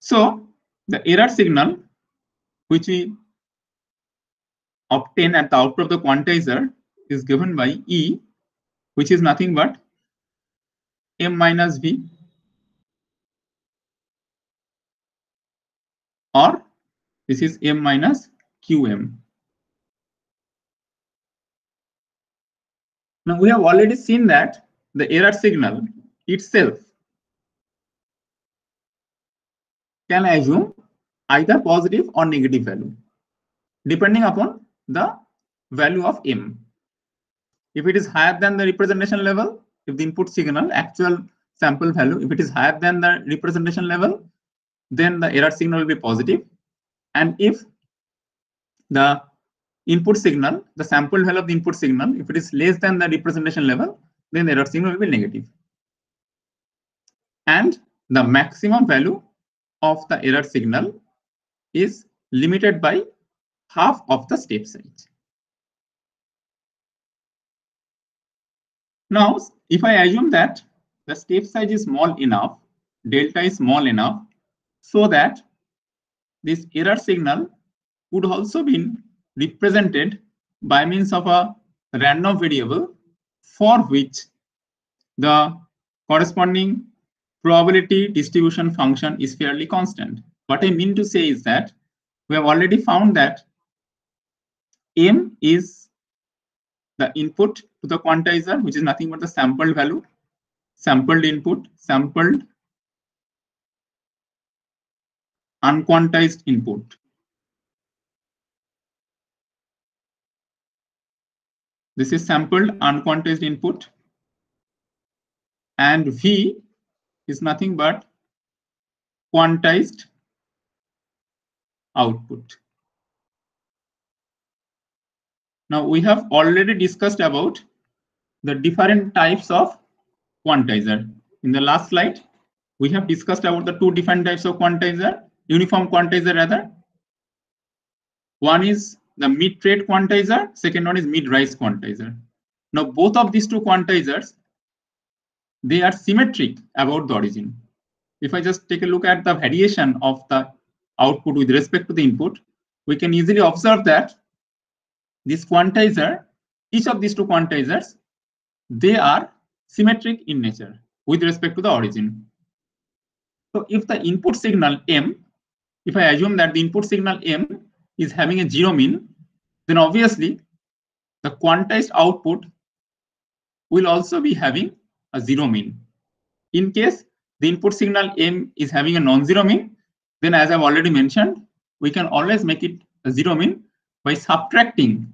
So the error signal which we obtain at the output of the quantizer is given by E, which is nothing but M minus V or this is M minus QM. Now we have already seen that the error signal itself can assume either positive or negative value depending upon the value of M. If it is higher than the representation level, if the input signal actual sample value, if it is higher than the representation level, then the error signal will be positive. And if the input signal, the sample value of the input signal, if it is less than the representation level, then the error signal will be negative. And the maximum value of the error signal is limited by half of the step size. Now, if I assume that the step size is small enough, delta is small enough, so that this error signal would also be represented by means of a random variable for which the corresponding probability distribution function is fairly constant. What I mean to say is that we have already found that M is the input to the quantizer, which is nothing but the sampled value, sampled input, sampled unquantized input. This is sampled unquantized input. And V is nothing but quantized output. Now we have already discussed about the different types of quantizer. In the last slide, we have discussed about the two different types of quantizer, uniform quantizer rather. One is the mid-trade quantizer, second one is mid-rise quantizer. Now, both of these two quantizers, they are symmetric about the origin. If I just take a look at the variation of the output with respect to the input, we can easily observe that this quantizer, each of these two quantizers, they are symmetric in nature with respect to the origin. So if the input signal M, if I assume that the input signal M is having a zero mean, then obviously the quantized output will also be having a zero mean. In case the input signal M is having a non-zero mean, then as I've already mentioned, we can always make it a zero mean by subtracting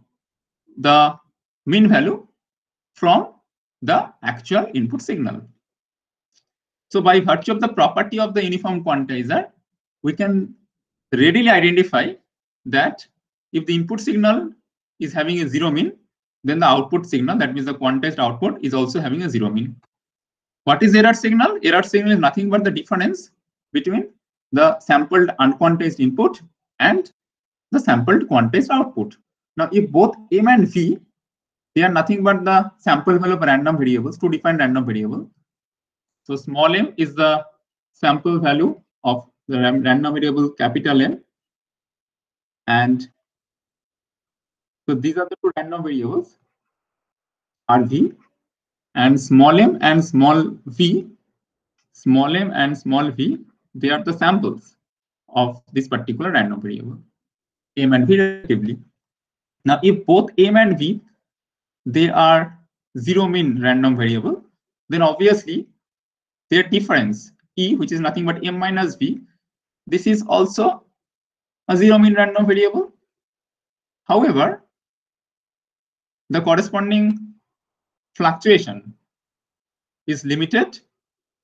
the mean value from the actual input signal. So by virtue of the property of the uniform quantizer, we can readily identify that if the input signal is having a zero mean, then the output signal, that means the quantized output, is also having a zero mean. What is error signal? Error signal is nothing but the difference between the sampled unquantized input and the sampled quantized output. Now, if both M and V, they are nothing but the sample value of random variables, to define random variable. So small m is the sample value of the random variable capital M. And so these are the two random variables, RV and small m and small v, small m and small v, they are the samples of this particular random variable, m and v respectively. Now, if both m and v, they are zero mean random variable, then obviously their difference e, which is nothing but m minus v, this is also a zero mean random variable. However, the corresponding fluctuation is limited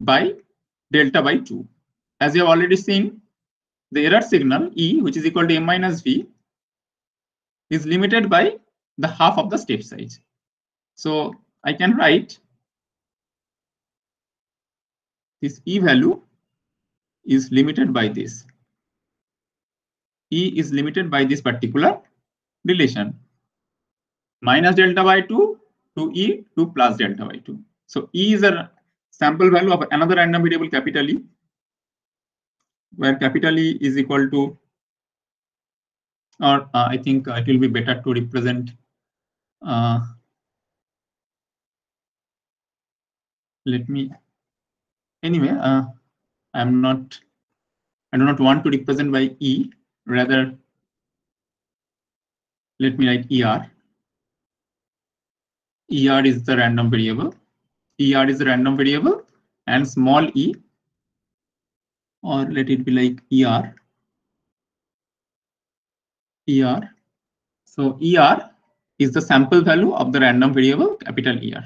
by delta by 2. As you have already seen, the error signal E, which is equal to m minus v, is limited by the half of the step size. So I can write this E value is limited by this. E is limited by this particular relation minus delta by 2 to E to plus delta by 2. So E is a sample value of another random variable capital E where capital E is equal to or uh, I think uh, it will be better to represent uh, let me anyway uh, I'm not I do not want to represent by E rather let me write ER ER is the random variable. ER is the random variable and small e or let it be like ER ER. So ER is the sample value of the random variable capital ER.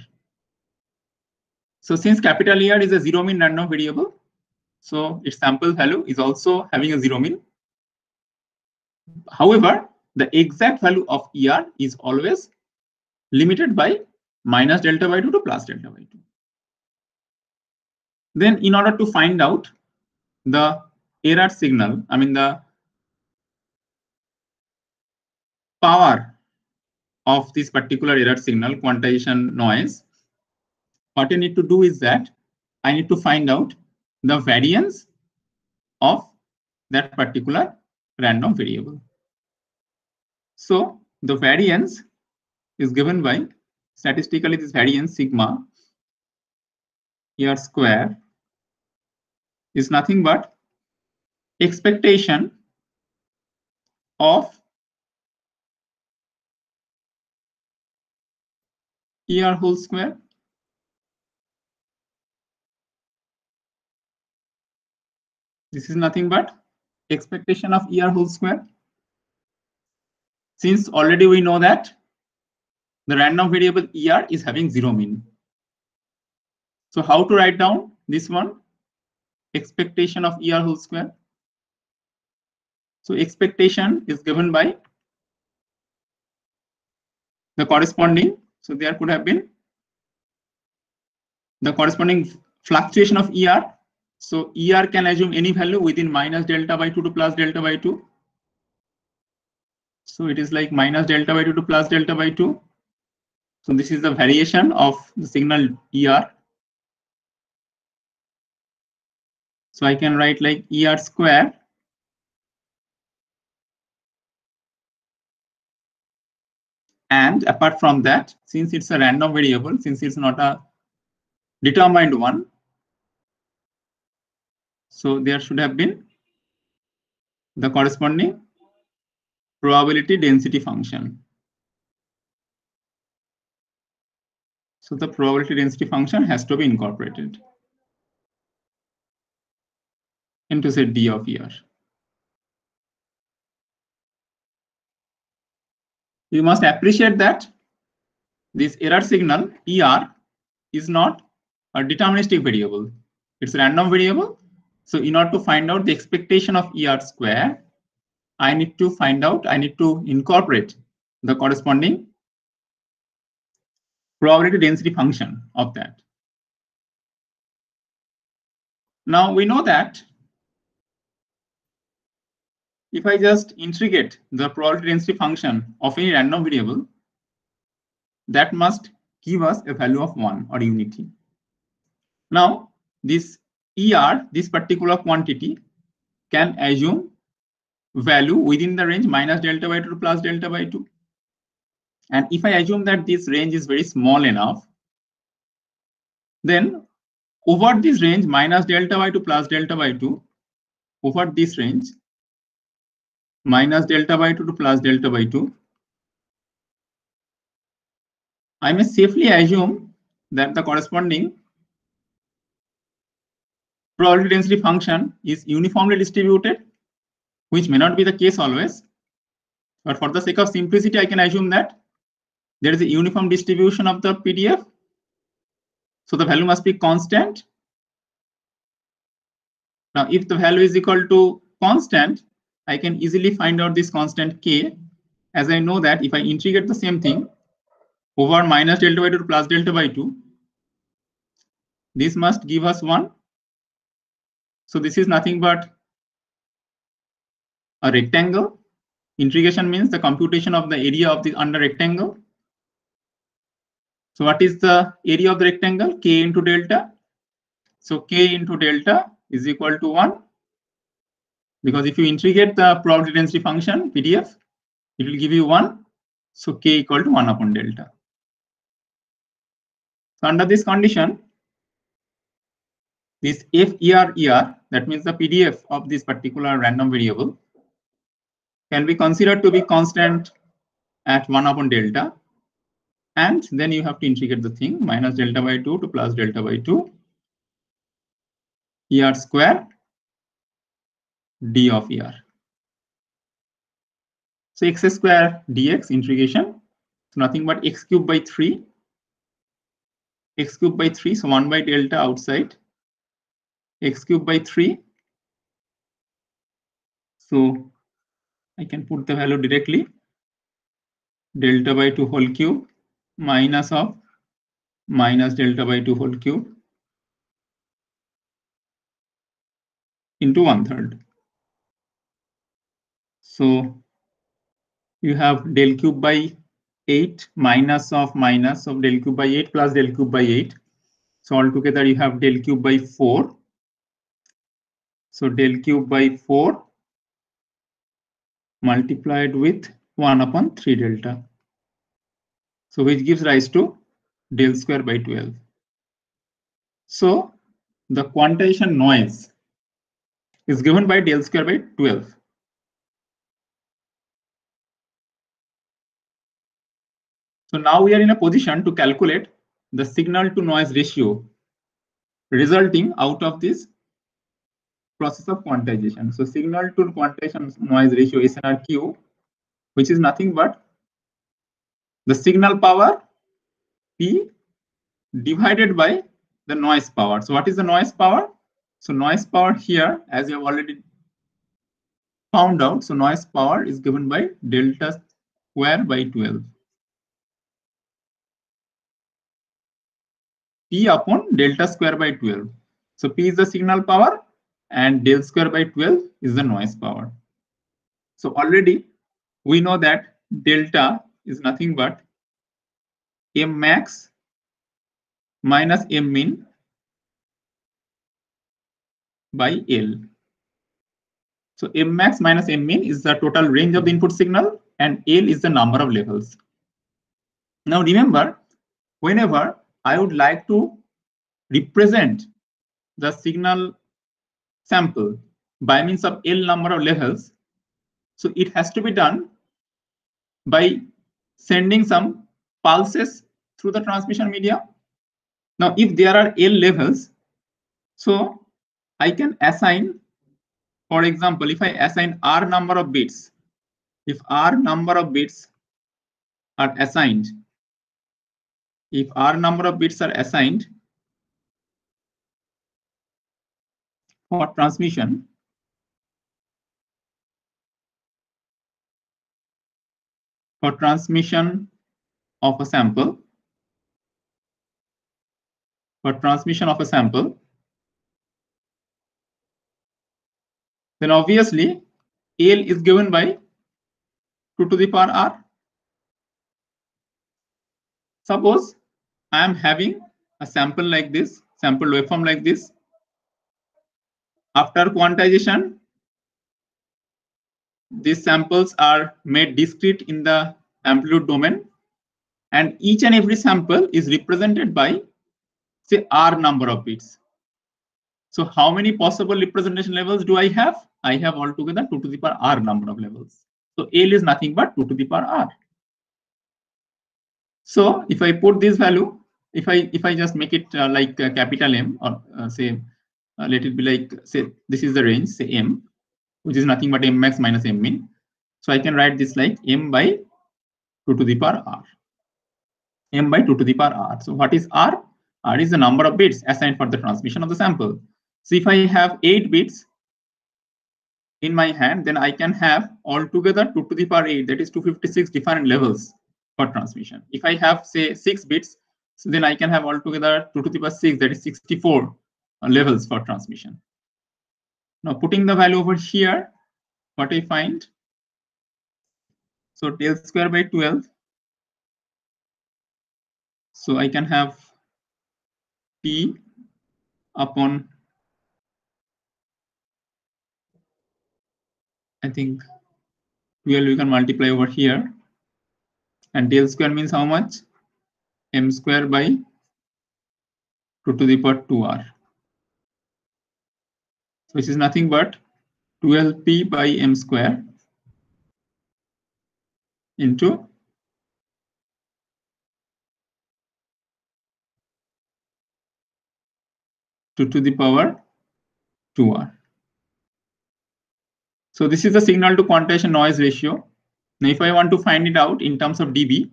So since capital ER is a zero mean random variable, so its sample value is also having a zero mean. However, the exact value of ER is always limited by minus delta by 2 to plus delta by 2. Then in order to find out the error signal, I mean the power of this particular error signal quantization noise, what I need to do is that I need to find out the variance of that particular random variable. So the variance is given by statistically this variance sigma here square is nothing but expectation of ER whole square this is nothing but expectation of ER whole square since already we know that the random variable ER is having zero mean. So how to write down this one? Expectation of ER whole square. So expectation is given by the corresponding so there could have been the corresponding fluctuation of ER. So ER can assume any value within minus delta by 2 to plus delta by 2. So it is like minus delta by 2 to plus delta by 2. So this is the variation of the signal ER. So I can write like ER square And apart from that, since it's a random variable, since it's not a determined one, so there should have been the corresponding probability density function. So the probability density function has to be incorporated into say D of ER. You must appreciate that this error signal ER is not a deterministic variable. It's a random variable. So in order to find out the expectation of ER square, I need to find out, I need to incorporate the corresponding probability density function of that. Now we know that if I just integrate the probability density function of any random variable, that must give us a value of 1 or unity. Now, this ER, this particular quantity, can assume value within the range minus delta by 2 to plus delta by 2. And if I assume that this range is very small enough, then over this range minus delta by 2 plus delta by 2, over this range minus delta by 2 to plus delta by 2, I may safely assume that the corresponding probability density function is uniformly distributed, which may not be the case always. But for the sake of simplicity, I can assume that there is a uniform distribution of the PDF. So the value must be constant. Now, if the value is equal to constant, I can easily find out this constant k as I know that if I integrate the same thing over minus delta by 2 to plus delta by 2, this must give us 1. So this is nothing but a rectangle. Integration means the computation of the area of the under rectangle. So what is the area of the rectangle? K into delta. So K into delta is equal to 1. Because if you integrate the probability density function, PDF, it will give you 1. So K equal to 1 upon delta. So under this condition, this FER that means the PDF of this particular random variable, can be considered to be constant at 1 upon delta and then you have to integrate the thing minus delta by 2 to plus delta by 2 er square d of er. So x square dx integration, so nothing but x cube by 3, x cube by 3, so 1 by delta outside, x cube by 3. So I can put the value directly, delta by 2 whole cube minus of minus delta by 2 whole cube into one third. So you have del cube by 8 minus of minus of del cube by 8 plus del cube by 8. So altogether you have del cube by 4. So del cube by 4 multiplied with 1 upon 3 delta. So which gives rise to del square by 12. So the quantization noise is given by del square by 12. So now we are in a position to calculate the signal to noise ratio resulting out of this process of quantization. So signal to quantization noise ratio SNRQ, which is nothing but the signal power P divided by the noise power. So what is the noise power? So noise power here, as you have already found out, so noise power is given by delta square by 12. P upon delta square by 12. So P is the signal power and del square by 12 is the noise power. So already we know that delta is nothing but m max minus m min by L. So m max minus m min is the total range of the input signal and L is the number of levels. Now remember, whenever I would like to represent the signal sample by means of L number of levels, so it has to be done by sending some pulses through the transmission media. Now, if there are L levels, so I can assign, for example, if I assign R number of bits, if R number of bits are assigned, if R number of bits are assigned for transmission, for transmission of a sample, for transmission of a sample, then obviously L is given by 2 to the power R. Suppose I am having a sample like this, sample waveform like this. After quantization, these samples are made discrete in the amplitude domain and each and every sample is represented by say r number of bits. So how many possible representation levels do i have? I have altogether 2 to the power r number of levels. So l is nothing but 2 to the power r. So if i put this value if i if i just make it uh, like uh, capital m or uh, say uh, let it be like say this is the range say m which is nothing but m max minus m min. So I can write this like m by 2 to the power r. m by 2 to the power r. So what is r? r is the number of bits assigned for the transmission of the sample. So if I have 8 bits in my hand, then I can have altogether 2 to the power 8, that is 256 different levels for transmission. If I have say 6 bits, so then I can have altogether 2 to the power 6, that is 64 levels for transmission. Now putting the value over here, what I find, so del square by 12. So I can have P upon, I think 12 we can multiply over here. And del square means how much? M square by 2 to the power 2R which is nothing but 12p by m square into two to the power 2r. So this is the signal to quantization noise ratio. Now if I want to find it out in terms of dB,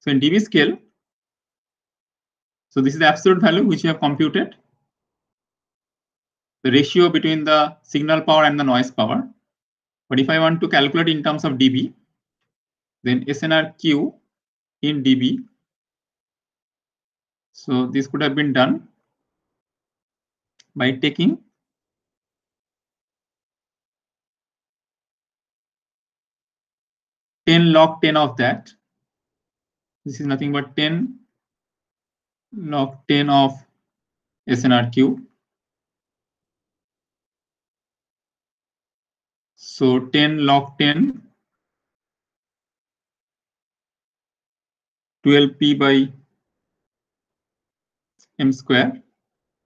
so in dB scale, so this is the absolute value which we have computed the ratio between the signal power and the noise power. But if I want to calculate in terms of dB, then SNRQ in dB. So this could have been done by taking ten log 10 of that. This is nothing but 10 log 10 of SNR SNRQ So 10 log 10, 12p by m square.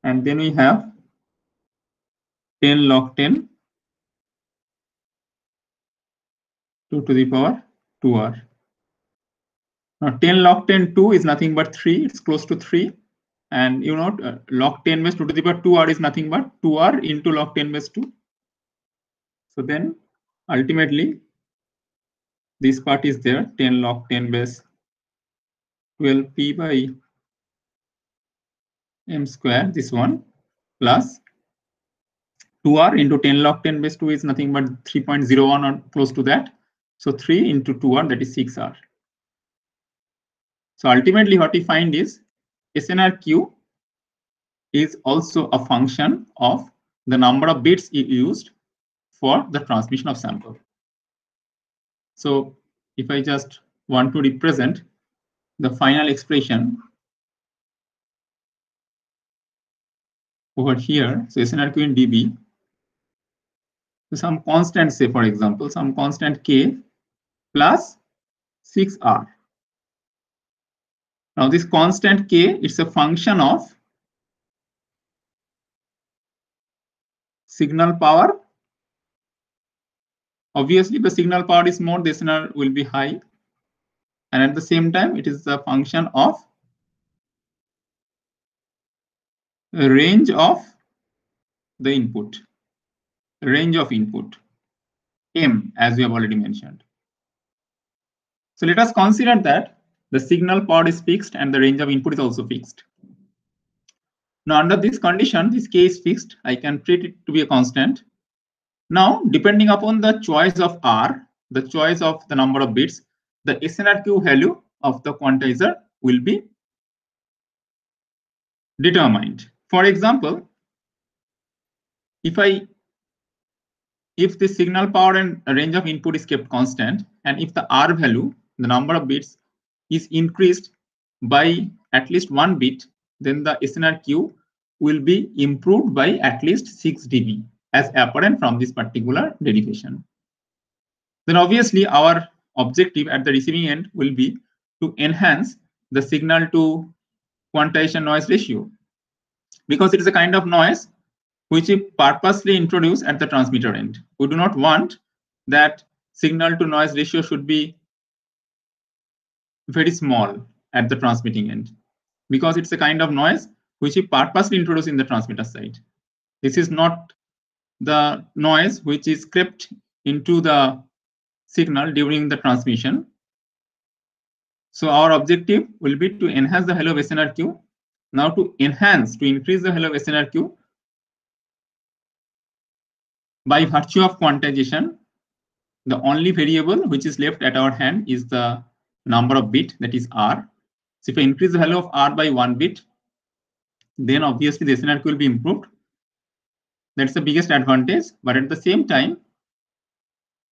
And then we have 10 log 10 2 to the power 2r. Now 10 log 10 2 is nothing but 3. It's close to 3. And you know, uh, log 10 base 2 to the power 2r is nothing but 2r into log 10 base 2. So then ultimately this part is there 10 log 10 base 12 p by m square this one plus 2r into 10 log 10 base 2 is nothing but 3.01 or close to that so 3 into 2r that is 6r so ultimately what we find is snrq is also a function of the number of bits used for the transmission of sample. So if I just want to represent the final expression over here, so SNRQ in dB, so some constant, say for example, some constant k plus 6r. Now this constant k, it's a function of signal power Obviously, the signal power is more, the SNR will be high. And at the same time, it is a function of range of the input, range of input, M, as we have already mentioned. So let us consider that the signal pod is fixed and the range of input is also fixed. Now, under this condition, this k is fixed. I can treat it to be a constant. Now, depending upon the choice of R, the choice of the number of bits, the SNRQ value of the quantizer will be determined. For example, if I if the signal power and range of input is kept constant, and if the R value, the number of bits, is increased by at least one bit, then the SNR SNRQ will be improved by at least 6 dB as apparent from this particular derivation. Then obviously our objective at the receiving end will be to enhance the signal to quantization noise ratio because it is a kind of noise which we purposely introduce at the transmitter end. We do not want that signal to noise ratio should be very small at the transmitting end because it's a kind of noise which we purposely introduce in the transmitter side. This is not the noise which is crept into the signal during the transmission. So our objective will be to enhance the hello SNRQ. Now to enhance, to increase the hello SNRQ by virtue of quantization, the only variable which is left at our hand is the number of bit that is R. So if I increase the value of R by one bit, then obviously the SNRQ will be improved. That's the biggest advantage. But at the same time,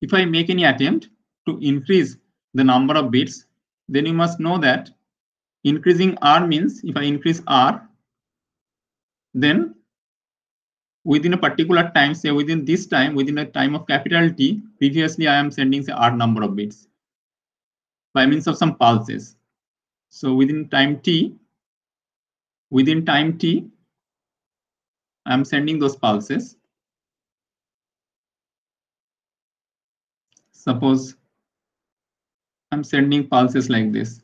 if I make any attempt to increase the number of bits, then you must know that increasing R means if I increase R, then within a particular time, say within this time, within a time of capital T, previously I am sending say R number of bits by means of some pulses. So within time T, within time T, I'm sending those pulses. Suppose I'm sending pulses like this.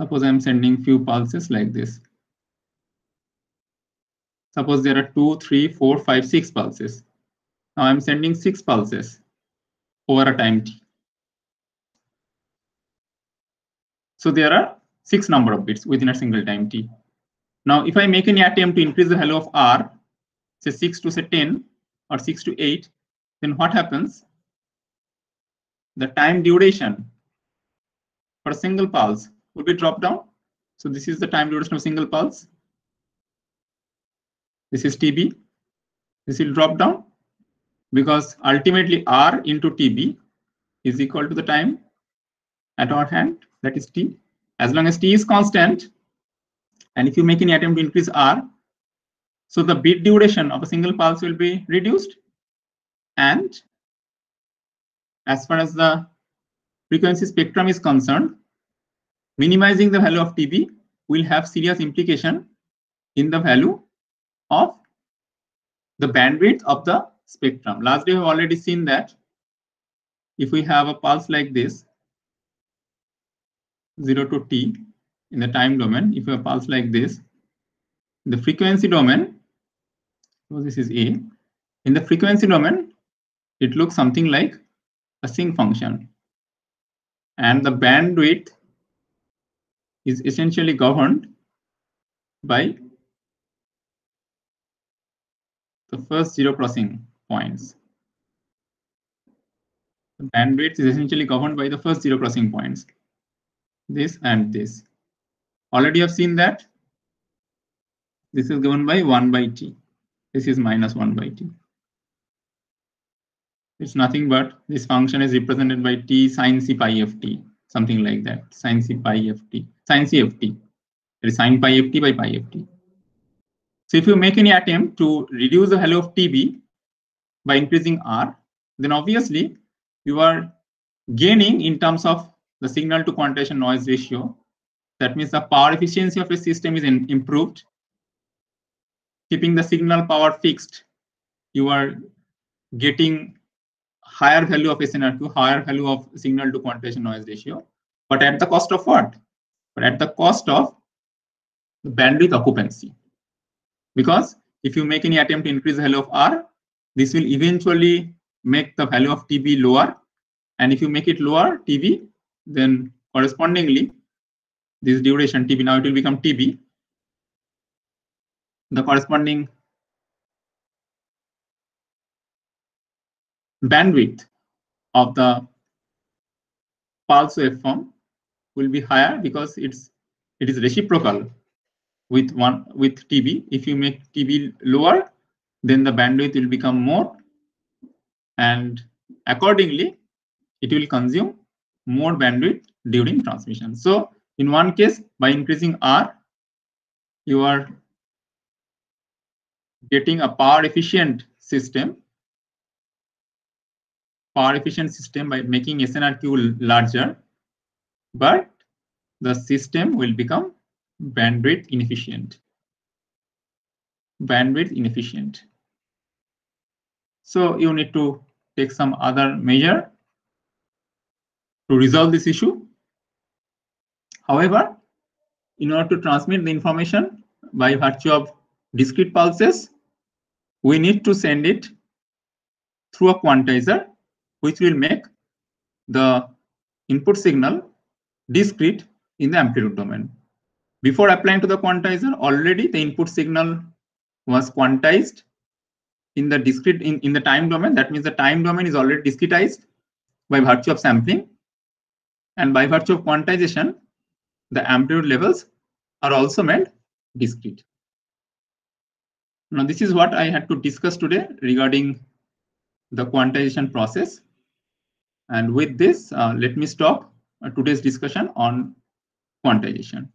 Suppose I'm sending few pulses like this. Suppose there are two, three, four, five, six pulses. Now I'm sending six pulses over a time t. So there are six number of bits within a single time t. Now, if I make any attempt to increase the value of r, say 6 to say 10 or 6 to 8, then what happens? The time duration for a single pulse will be dropped down. So this is the time duration of single pulse. This is TB. This will drop down because ultimately R into TB is equal to the time at our hand, that is T. As long as T is constant, and if you make any attempt to increase R, so the bit duration of a single pulse will be reduced. And as far as the frequency spectrum is concerned, minimizing the value of TB will have serious implication in the value of the bandwidth of the spectrum. Lastly, we have already seen that if we have a pulse like this, 0 to t, in the time domain, if you have pulse like this, the frequency domain, so this is A, in the frequency domain, it looks something like a sinc function. And the bandwidth is essentially governed by the first zero crossing points. The bandwidth is essentially governed by the first zero crossing points, this and this. Already have seen that. This is given by 1 by t. This is minus 1 by t. It's nothing but this function is represented by t sine c pi f t, something like that. Sine c pi f t, sine c f t. It is sine pi f t by pi f t. So if you make any attempt to reduce the value of TB by increasing R, then obviously you are gaining in terms of the signal to quantization noise ratio that means the power efficiency of a system is in, improved. Keeping the signal power fixed, you are getting higher value of SNRQ, higher value of signal to quantization noise ratio. But at the cost of what? But at the cost of bandwidth occupancy. Because if you make any attempt to increase the value of R, this will eventually make the value of TB lower. And if you make it lower, TB, then correspondingly, this duration TB, now it will become TB. The corresponding bandwidth of the pulse waveform will be higher because it's it is reciprocal with one with TB. If you make TB lower, then the bandwidth will become more, and accordingly, it will consume more bandwidth during transmission. So in one case, by increasing R, you are getting a power efficient system power efficient system by making SNRQ larger, but the system will become bandwidth inefficient. Bandwidth inefficient. So you need to take some other measure to resolve this issue. However, in order to transmit the information by virtue of discrete pulses, we need to send it through a quantizer, which will make the input signal discrete in the amplitude domain. Before applying to the quantizer, already the input signal was quantized in the discrete in, in the time domain. That means the time domain is already discretized by virtue of sampling. And by virtue of quantization, the amplitude levels are also made discrete. Now, this is what I had to discuss today regarding the quantization process. And with this, uh, let me stop uh, today's discussion on quantization.